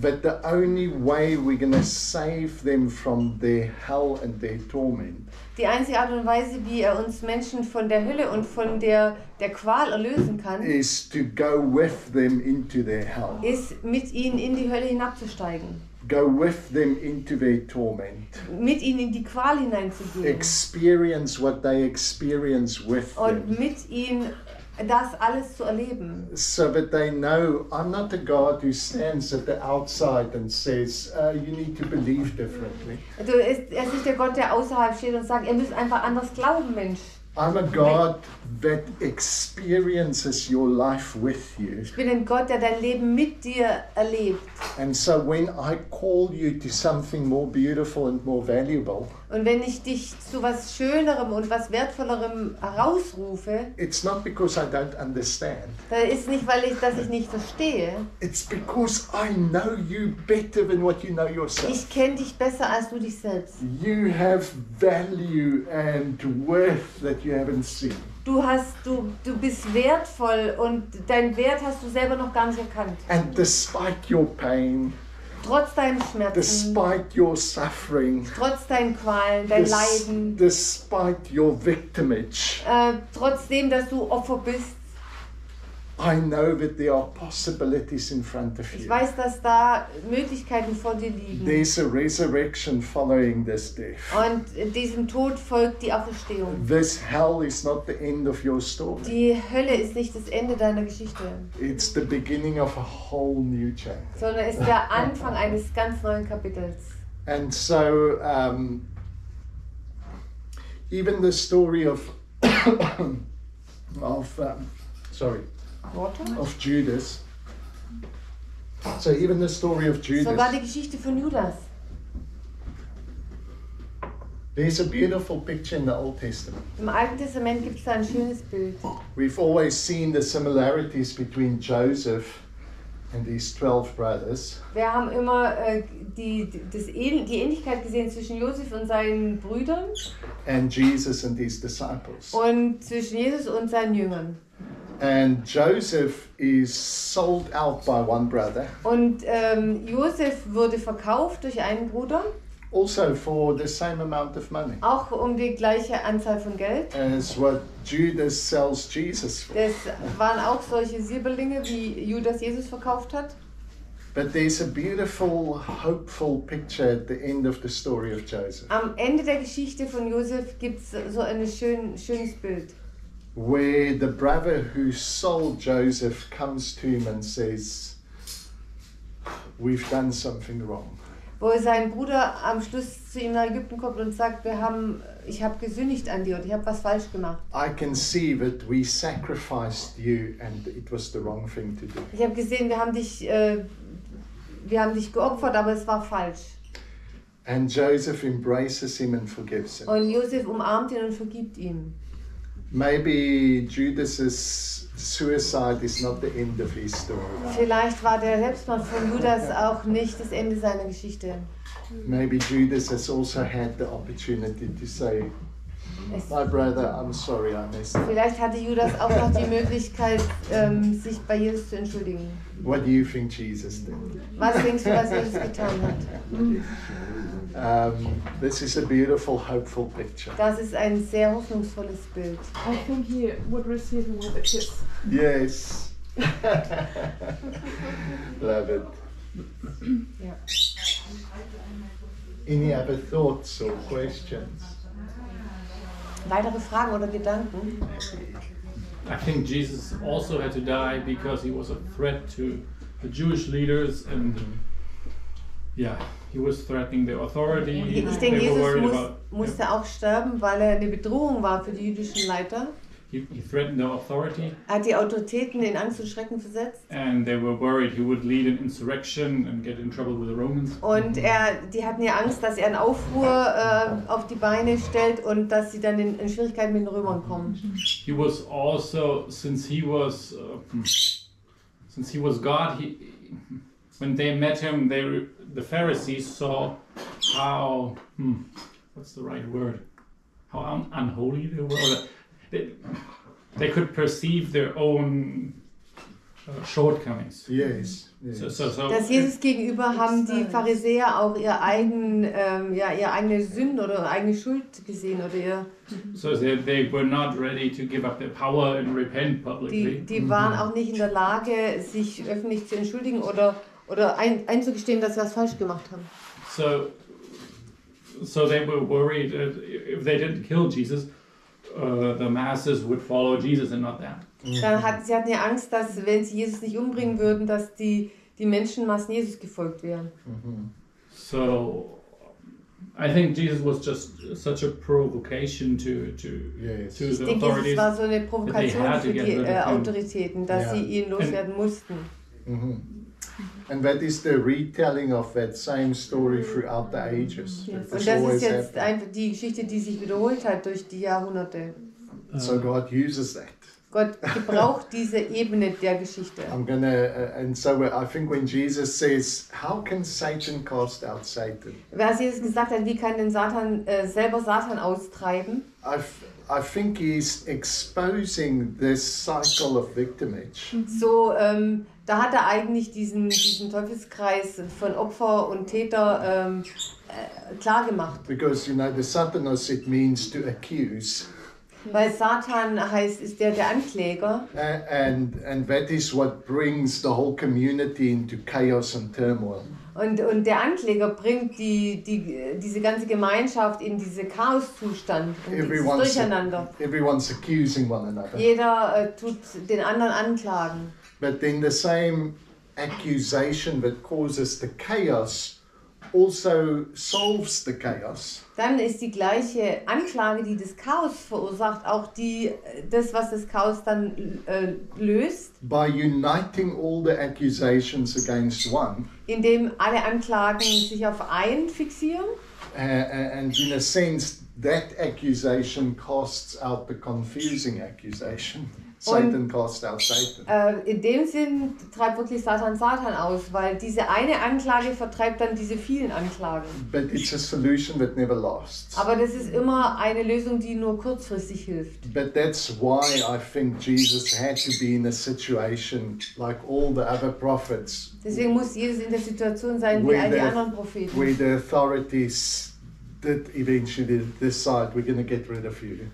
that the only way we're going to save them from their hell and their torment die einzige Art und Weise, wie er uns Menschen von der Hölle und von der, der Qual erlösen kann, is to go with them into their hell, ist mit ihnen in die Hölle hinabzusteigen. go with them into their torment, Mit ihnen in die Qual hineinzugehen. experience what they experience with Und them. mit ihnen das alles zu erleben. So that they know I'm not a God who stands at the outside and says, uh, You need to believe differently. Also er ist, er ist nicht der Gott, der außerhalb steht und sagt, ihr müsst einfach anders glauben, Mensch. I'm a God that experiences your life with you. Ich bin ein Gott, der dein Leben mit dir erlebt. And so when I call you to something more beautiful and more valuable, Und wenn ich dich zu was Schönerem und was Wertvollerem herausrufe, it's not because I don't understand. dann ist nicht, weil ich das ich nicht verstehe. It's because I know you better than what you know yourself. Ich kenne dich besser als du dich selbst. You have value and worth that you haven't seen. Du hast, du, du bist wertvoll und deinen Wert hast du selber noch gar nicht erkannt. And despite your pain, Trotz deinen Schmerzen, despite your suffering, trotz deinen Qualen, dein des- Leiden, despite your victimage, äh, trotzdem, dass du Opfer bist. I know that there are possibilities in front of Ich you. weiß, dass da Möglichkeiten vor dir liegen. There's a resurrection following this death. Und diesem Tod folgt die Auferstehung. This hell is not the end of your story. Die Hölle ist nicht das Ende deiner Geschichte, It's the beginning of a whole new chapter. sondern ist der Anfang eines ganz neuen Kapitels. And so, um, even the story of [COUGHS] of um, sorry Worte? of Judas. So even the story of Sogar die Judas. Geschichte von Judas. There's a beautiful picture in the Old Testament. Im Alten Testament gibt es ein schönes Bild. We've always seen the similarities between Joseph and his twelve brothers. Wir haben immer äh, die, das, die Ähnlichkeit gesehen zwischen Josef und seinen Brüdern and Jesus and his disciples. und zwischen Jesus und seinen Jüngern. And Joseph is sold out by one brother, Und ähm, Josef wurde verkauft durch einen Bruder, also for the same amount of money auch um die gleiche Anzahl von Geld. as what Judas sells Jesus for. Das waren auch solche Silberlinge, wie Judas Jesus verkauft hat. But there's a beautiful, hopeful picture at the end of the story of Joseph, Am Ende der Geschichte von Josef gibt es so ein schön, schönes Bild, where the brother who sold Joseph comes to him and says, We've done something wrong. wo sein Bruder am Schluss zu ihm nach Ägypten kommt und sagt, wir haben, ich habe gesündigt an dir und ich habe was falsch gemacht. I can see that we sacrificed you and it was the wrong thing to do. Ich habe gesehen, wir haben dich, äh, wir haben dich geopfert, aber es war falsch. And Joseph embraces him and forgives him. Und Josef umarmt ihn und vergibt ihm. Maybe Judas's suicide is not the end of his story. Vielleicht war der Selbstmord von Judas auch nicht das Ende seiner Geschichte. Maybe Judas has also had the opportunity to say, My brother, I'm sorry I messed up. vielleicht hatte Judas auch noch die Möglichkeit, ähm, sich bei Jesus zu entschuldigen. What do you think Jesus did? Was denkst du, was Jesus getan hat? [LAUGHS] Um, this is a beautiful, hopeful picture. Das ist ein sehr hoffnungsvolles Bild. I think he would receive him with a kiss. Yes. [LAUGHS] Love it. Ja. Any other thoughts or questions? Weitere Fragen oder Gedanken? I think Jesus also had to die because he was a threat to the Jewish leaders and yeah, he was threatening their authority. Ich denke, Jesus muss, musste auch sterben, weil er eine Bedrohung war für die jüdischen Leiter. he, he threatened their authority Er hat die Autoritäten in Angst und Schrecken versetzt. and they were worried he would lead an insurrection and get in trouble with the Romans. Und er, die hatten ja Angst, dass er einen Aufruhr äh, auf die Beine stellt und dass sie dann in, in Schwierigkeiten mit den Römern kommen. He was also since he was uh, since he was God, he when they met him, they the Pharisees saw how hmm, what's the right word? How un- unholy they were. They, they could perceive their own uh, shortcomings. Yes. yes. So, so, so Das Jesus gegenüber haben die Pharisäer auch ihr eigen, ähm, ja, ihre eigene Sünde oder eigene Schuld gesehen oder ihr, so they, they were not ready to give up their power and repent die, publicly. die waren auch nicht in der Lage, sich öffentlich zu entschuldigen oder, oder ein, einzugestehen, dass sie was falsch gemacht haben. So, so they were worried that if they didn't kill Jesus, uh, the masses would follow Jesus and not them. Dann hat, sie hatten ja Angst, dass wenn sie Jesus nicht umbringen würden, dass die, die Menschenmassen Jesus gefolgt wären. So, I think Jesus was just such a provocation to to Yes. to Ich the denke, authorities. es war so eine they Provokation für die äh, him. Autoritäten, dass Ja. sie ihn loswerden mussten. And that is the retelling of that same story throughout the ages. Yes. Und das ist jetzt einfach die Geschichte, die sich wiederholt hat durch die Jahrhunderte. So God uses that. Gott gebraucht diese Ebene der Geschichte. I'm gonna, uh, and so I think when Jesus says, "How can Satan cast out Satan?" Wer Jesus gesagt hat, wie kann denn Satan äh, selber Satan austreiben? I, I think he's exposing this cycle of victimage. So, ähm, da hat er eigentlich diesen, diesen Teufelskreis von Opfer und Täter ähm, äh, klar gemacht. Because you know the Satanos it means to accuse, Weil Satan heißt, ist der der Ankläger. And and that is what brings the whole community into chaos and turmoil. Und, und der Ankläger bringt die, die, diese ganze Gemeinschaft in diese Chaoszustand und dieses Everyone's Durcheinander. everyone's accusing one another. Jeder äh, tut den anderen anklagen. But then the same accusation that causes the chaos also solves the chaos. Dann ist die gleiche Anklage, die das Chaos verursacht, auch die, das, was das Chaos dann äh, löst, By uniting all the accusations against one, indem alle Anklagen sich auf einen fixieren. uh, uh, and in a sense, that accusation casts out the confusing accusation. Satan casts out Satan. Äh, in dem Sinn treibt wirklich Satan Satan aus, weil diese eine Anklage vertreibt dann diese vielen Anklagen. But it's a solution that never lasts. Aber das ist immer eine Lösung, die nur kurzfristig hilft. But that's why I think Jesus had to be in a situation like all the other prophets, Deswegen muss Jesus in der Situation sein wie all die anderen Propheten. where the authorities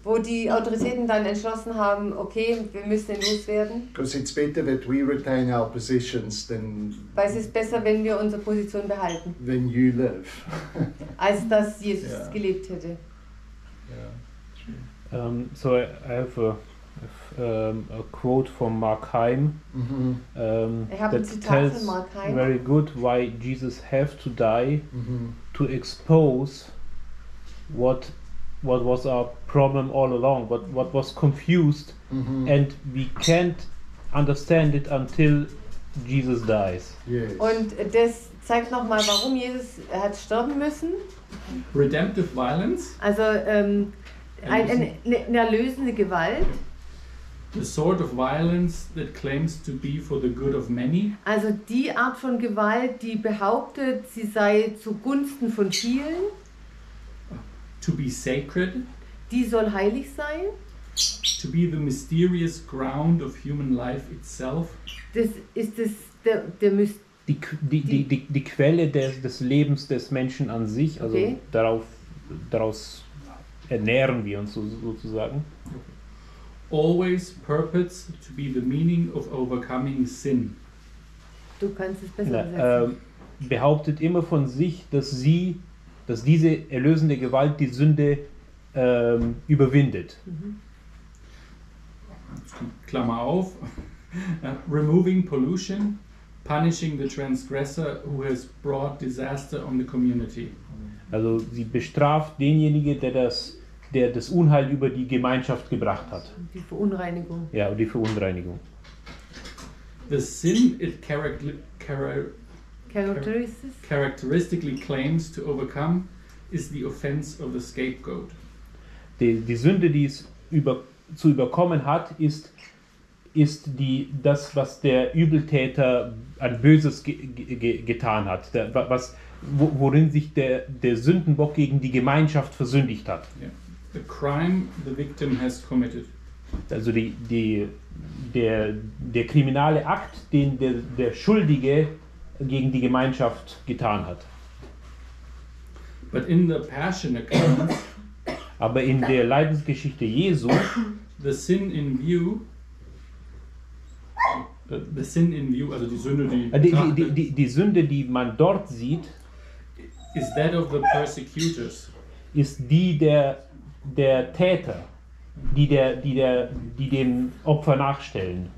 Wo die Autoritäten dann entschlossen haben, okay, wir müssen ihn loswerden, Because it's better that we retain our positions than, weil es ist besser, wenn wir unsere Position behalten, than you live. [LAUGHS] als dass Jesus Ja. gelebt hätte. Um, so I, have a, um, a quote from Mark Heim Mhm, um, Ich habe ein that Zitat von tells Mark Heim. very good why Jesus have to die mhm. to expose what what was our problem all along, what what was confused, Mhm. and we can't understand it until Jesus dies. Yes. Und das zeigt nochmal, warum Jesus hat sterben müssen. Redemptive violence, Also ähm, ein, eine, eine erlösende Gewalt, the sort of violence that claims to be for the good of many, also die Art von Gewalt, die behauptet, sie sei zugunsten von vielen, to be sacred, die soll heilig sein. to be the mysterious ground of human life itself, Das ist das, der, der Die, die, die, die, die Quelle des, des Lebens des Menschen an sich, also Okay. darauf, daraus ernähren wir uns so, sozusagen. always purports to be the meaning of overcoming sin. Du kannst es besser Na, ähm, behauptet immer von sich, dass sie, dass diese erlösende Gewalt die Sünde ähm, überwindet. Klammer auf. Removing pollution, punishing the transgressor who has brought disaster on the community. Also sie bestraft denjenigen, der das, der das Unheil über die Gemeinschaft gebracht hat. Die Verunreinigung. Ja, und die Verunreinigung. The sin it character, chara- Characteristics. characteristically claims to overcome is the offense of the scapegoat. Die, die Sünde, die es über, zu überkommen hat, ist, ist die, das, was der Übeltäter an Böses ge, ge, getan hat. Der, wa- was, wo, worin sich der, der Sündenbock gegen die Gemeinschaft versündigt hat. The crime the victim has committed. Also die, die, der, der kriminale Akt, den der, der Schuldige gegen die Gemeinschaft getan hat. But in the Passion account, Aber in der Leidensgeschichte Jesu, the sin in view, the sin in view, also die Sünde, die, äh, die, die, die, die Sünde, die man dort sieht, is that of the persecutors. ist die der, der Täter, die, der, die, der, die dem Opfer nachstellen.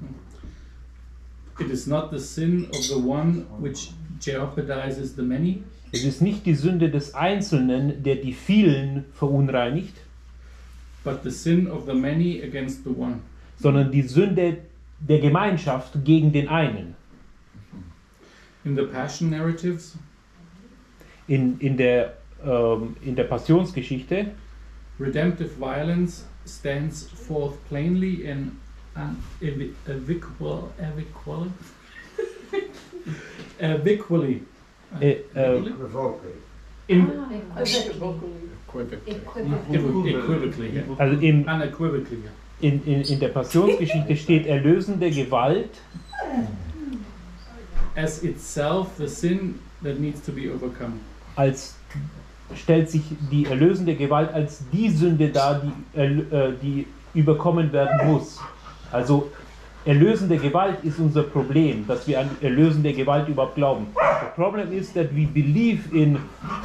It is not the sin of the one which jeopardizes the many. Es ist nicht die Sünde des Einzelnen, der die vielen verunreinigt, but the sin of the many against the one. sondern die Sünde der Gemeinschaft gegen den einen. In the Passion narratives, In, in, der, ähm, in der Passionsgeschichte redemptive violence stands forth plainly in an evi- eviqual, eviqual, [LAUGHS] eviqually. äh, äh, In, Equivocal. equi- equivocally, yeah. also im, unequivocally. yeah. in, in, in der Passionsgeschichte steht erlösende Gewalt As itself the sin that needs to be overcome. als stellt sich die erlösende Gewalt als die Sünde dar, die, äh, die überkommen werden muss. Also erlösende Gewalt ist unser Problem, dass wir an erlösende Gewalt überhaupt glauben. The problem is that we believe in,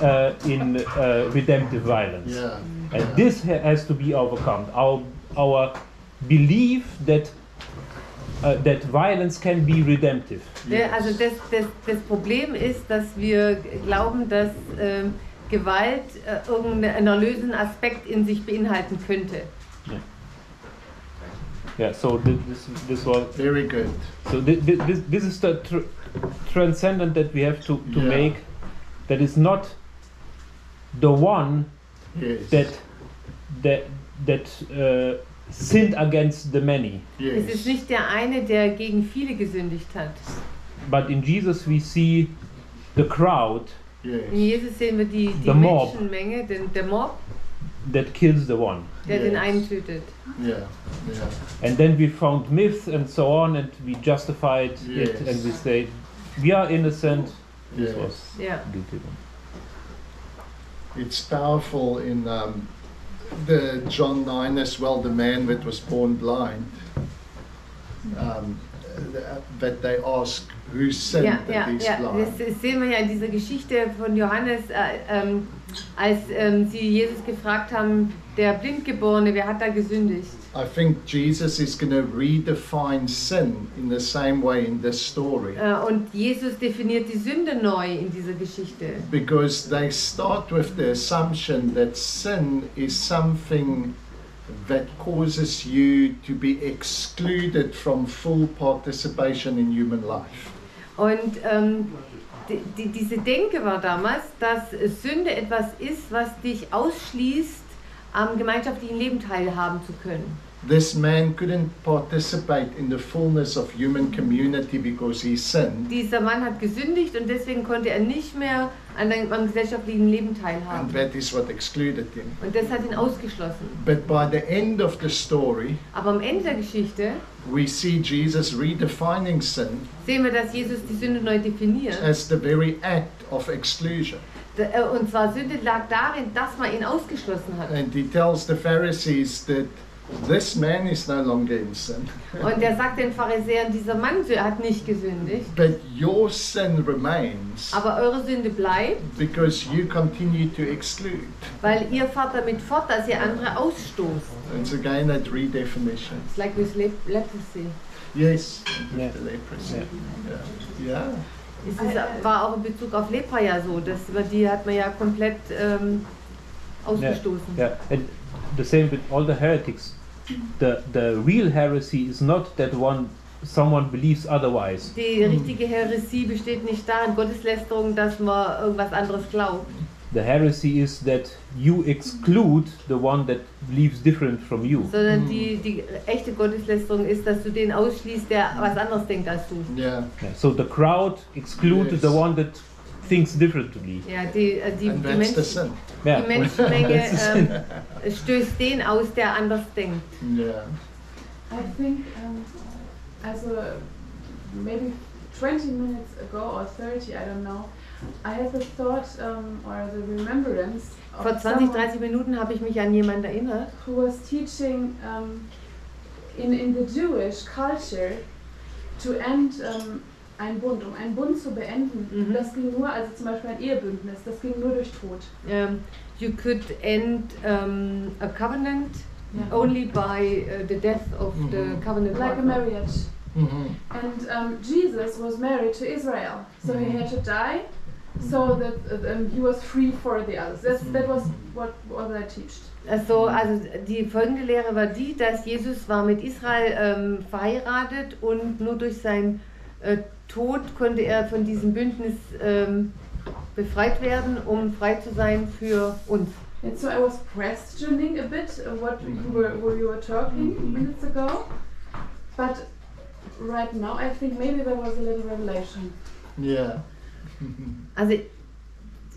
uh, in uh, redemptive violence. Yeah. And this ha- has to be overcome. Our, our belief that, uh, that violence can be redemptive. Ja, also das, das, das Problem ist, dass wir glauben, dass ähm, Gewalt äh, irgendeinen erlösenden Aspekt in sich beinhalten könnte. Yeah, so thi- this, this was Very good. So thi- thi- this, this is the tr- transcendent that we have to, to Yeah. make. That is not the one Yes. that that that uh, sinned against the many, Es ist nicht der eine, der gegen viele gesündigt hat. but in Jesus we see the crowd In Jesus sehen wir die, die The mob. Menschenmenge, den, der Mob, that kills the one. der den Yes. einen tötet. Yeah. Yeah. And then we found myths and so on, and we justified Yes. it, and we say we are innocent. This Yes. was Ja. guilty. It's powerful in um, the John 9 as well, the man that was born blind. Um, that they ask, who sinned Ja, ja, he's ja. blind? Das, sehen wir ja in dieser Geschichte von Johannes, äh, ähm, als ähm, sie Jesus gefragt haben, der Blindgeborene, wer hat da gesündigt? I think Jesus is going to redefine sin in the same way in this story. Äh, und Jesus definiert die Sünde neu in dieser Geschichte. Because they start with the assumption that sin is something that causes you to be excluded from full participation in human life. Und ähm, die, die, diese Denke war damals, dass Sünde etwas ist, was dich ausschließt, am gemeinschaftlichen Leben teilhaben zu können. This man couldn't participate in the fullness of human community because he sinned. Dieser Mann hat gesündigt und deswegen konnte er nicht mehr an dem, am gesellschaftlichen Leben And teilhaben. that is what excluded him. Und das hat ihn ausgeschlossen. But by the end of the story, Aber am Ende der Geschichte we see Jesus redefining sin sehen wir, dass Jesus die Sünde neu definiert. as the very act of exclusion. Äh, Und zwar Sünde lag darin, dass man ihn ausgeschlossen hat. And he tells the Pharisees that this man is no longer in sin, [LAUGHS] Und er sagt den Pharisäern, dieser Mann hat nicht gesündigt, but your sin remains aber eure Sünde bleibt, because you continue to exclude. weil ihr fahrt damit fort, dass ihr andere ausstoßt. It's again that redefinition. It's like with lep leprosy. Yes, Yeah. the leprosy. Yeah. yeah. Es ist, war auch in Bezug auf Lepra ja so, dass die hat man ja komplett ähm, ausgestoßen. Yeah, and the same with all the heretics. The the real heresy is not that one someone believes otherwise. Die richtige Häresie besteht nicht darin, Gotteslästerung, dass man irgendwas anderes glaubt. The heresy is that you exclude the one that believes different from you. Sondern die, die echte Gotteslästerung ist, dass du den ausschließt, der was anderes denkt als du. Yeah. Yeah, So the crowd excludes Yes. the one that thinks differently. Ja, die, äh, die, And die, sin. Yeah. die [LAUGHS] Menschenmenge ähm, stößt den aus, der anders denkt. Yeah. I think um, as a maybe 20 minutes ago or 30, I don't know, I had the thought um, or the remembrance Vor of 20, someone 30 Minuten habe ich mich an jemanden erinnert, who was teaching um, in, in the Jewish culture to end um, ein Bund, um einen Bund zu beenden. Mhm. Das ging nur, also zum Beispiel ein Ehebündnis, das ging nur durch Tod. ähm, you could end um, a covenant Ja. only by uh, the death of the Mhm. covenant Like a partner. marriage. Mhm. And um, Jesus was married to Israel, so he Mhm. had to die so that uh, um, he was free for the others. That's, that was what, what I teached. Also, also die folgende Lehre war die, dass Jesus war mit Israel ähm, verheiratet und nur durch seinen äh, Tod konnte er von diesem Bündnis ähm, befreit werden, um frei zu sein für uns. And so I was questioning a bit uh, what you were, what you were talking minutes ago, but right now I think maybe there was a little revelation. Yeah. Also,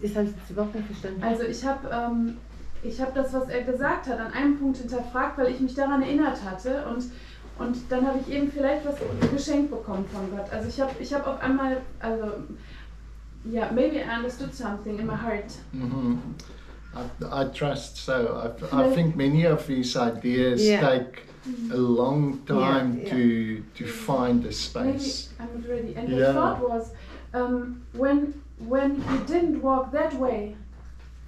das habe ich jetzt überhaupt nicht verstanden. Also ich habe ähm, ich habe das, was er gesagt hat, an einem Punkt hinterfragt, weil ich mich daran erinnert hatte und und dann habe ich eben vielleicht was geschenkt bekommen von Gott. Also ich habe ich habe auf einmal also yeah, maybe I understood something in my heart. Mhm. I, I trust so. I, I think many of these ideas Yeah. take a long time Yeah, to to find a Maybe space. I'm not ready. And Yeah. the thought was, um, when when he didn't walk that way,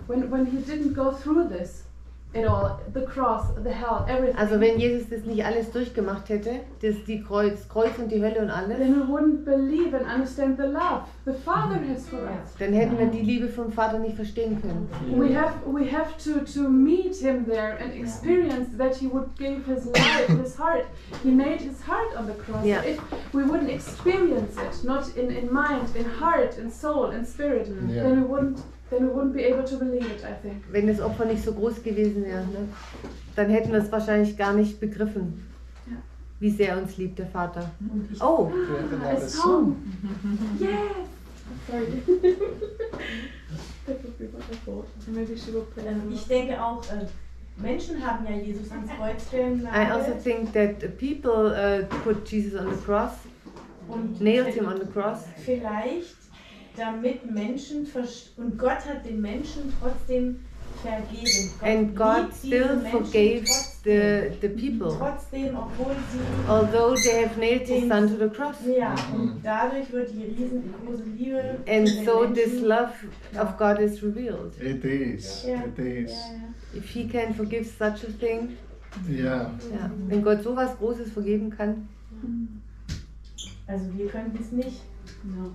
when when he didn't go through this, at all, the cross, the hell, everything. Also wenn Jesus das nicht alles durchgemacht hätte, das die Kreuz, Kreuz und die Hölle und alles, then we wouldn't believe and understand the love the Father mhm. has for us. dann hätten wir die Liebe vom Vater nicht verstehen können. We have we have to to meet him there and experience that he would give his life, his heart. He made his heart on the cross. Yeah. If we wouldn't experience it, not in, in mind, in heart, in soul, in spirit, Yeah. then we wouldn't then we wouldn't be able to believe it, I think. Wenn das Opfer nicht so groß gewesen wäre, ne? dann hätten wir es wahrscheinlich gar nicht begriffen, Ja. wie sehr uns liebt der Vater. Und ich, Oh, have A another song. song. yes! Sorry. that would be wonderful. Maybe she will play ich denke auch, äh, Menschen haben ja Jesus ans Kreuz stellen I also lassen. think that people uh, put Jesus on the cross, Und nailed him on the cross, vielleicht, damit Menschen und Gott hat den Menschen trotzdem vergeben. and God still Menschen forgave the, trotzdem. the people, Trotzdem, obwohl sie although they have nailed his son to the cross. Ja, und dadurch wird die riesengroße Liebe And so this Menschen- love of God is revealed. It is. Ja. It is. Ja. If he can forgive such a thing, Yeah. ja, wenn Gott sowas Großes vergeben kann, Also wir können es nicht. No.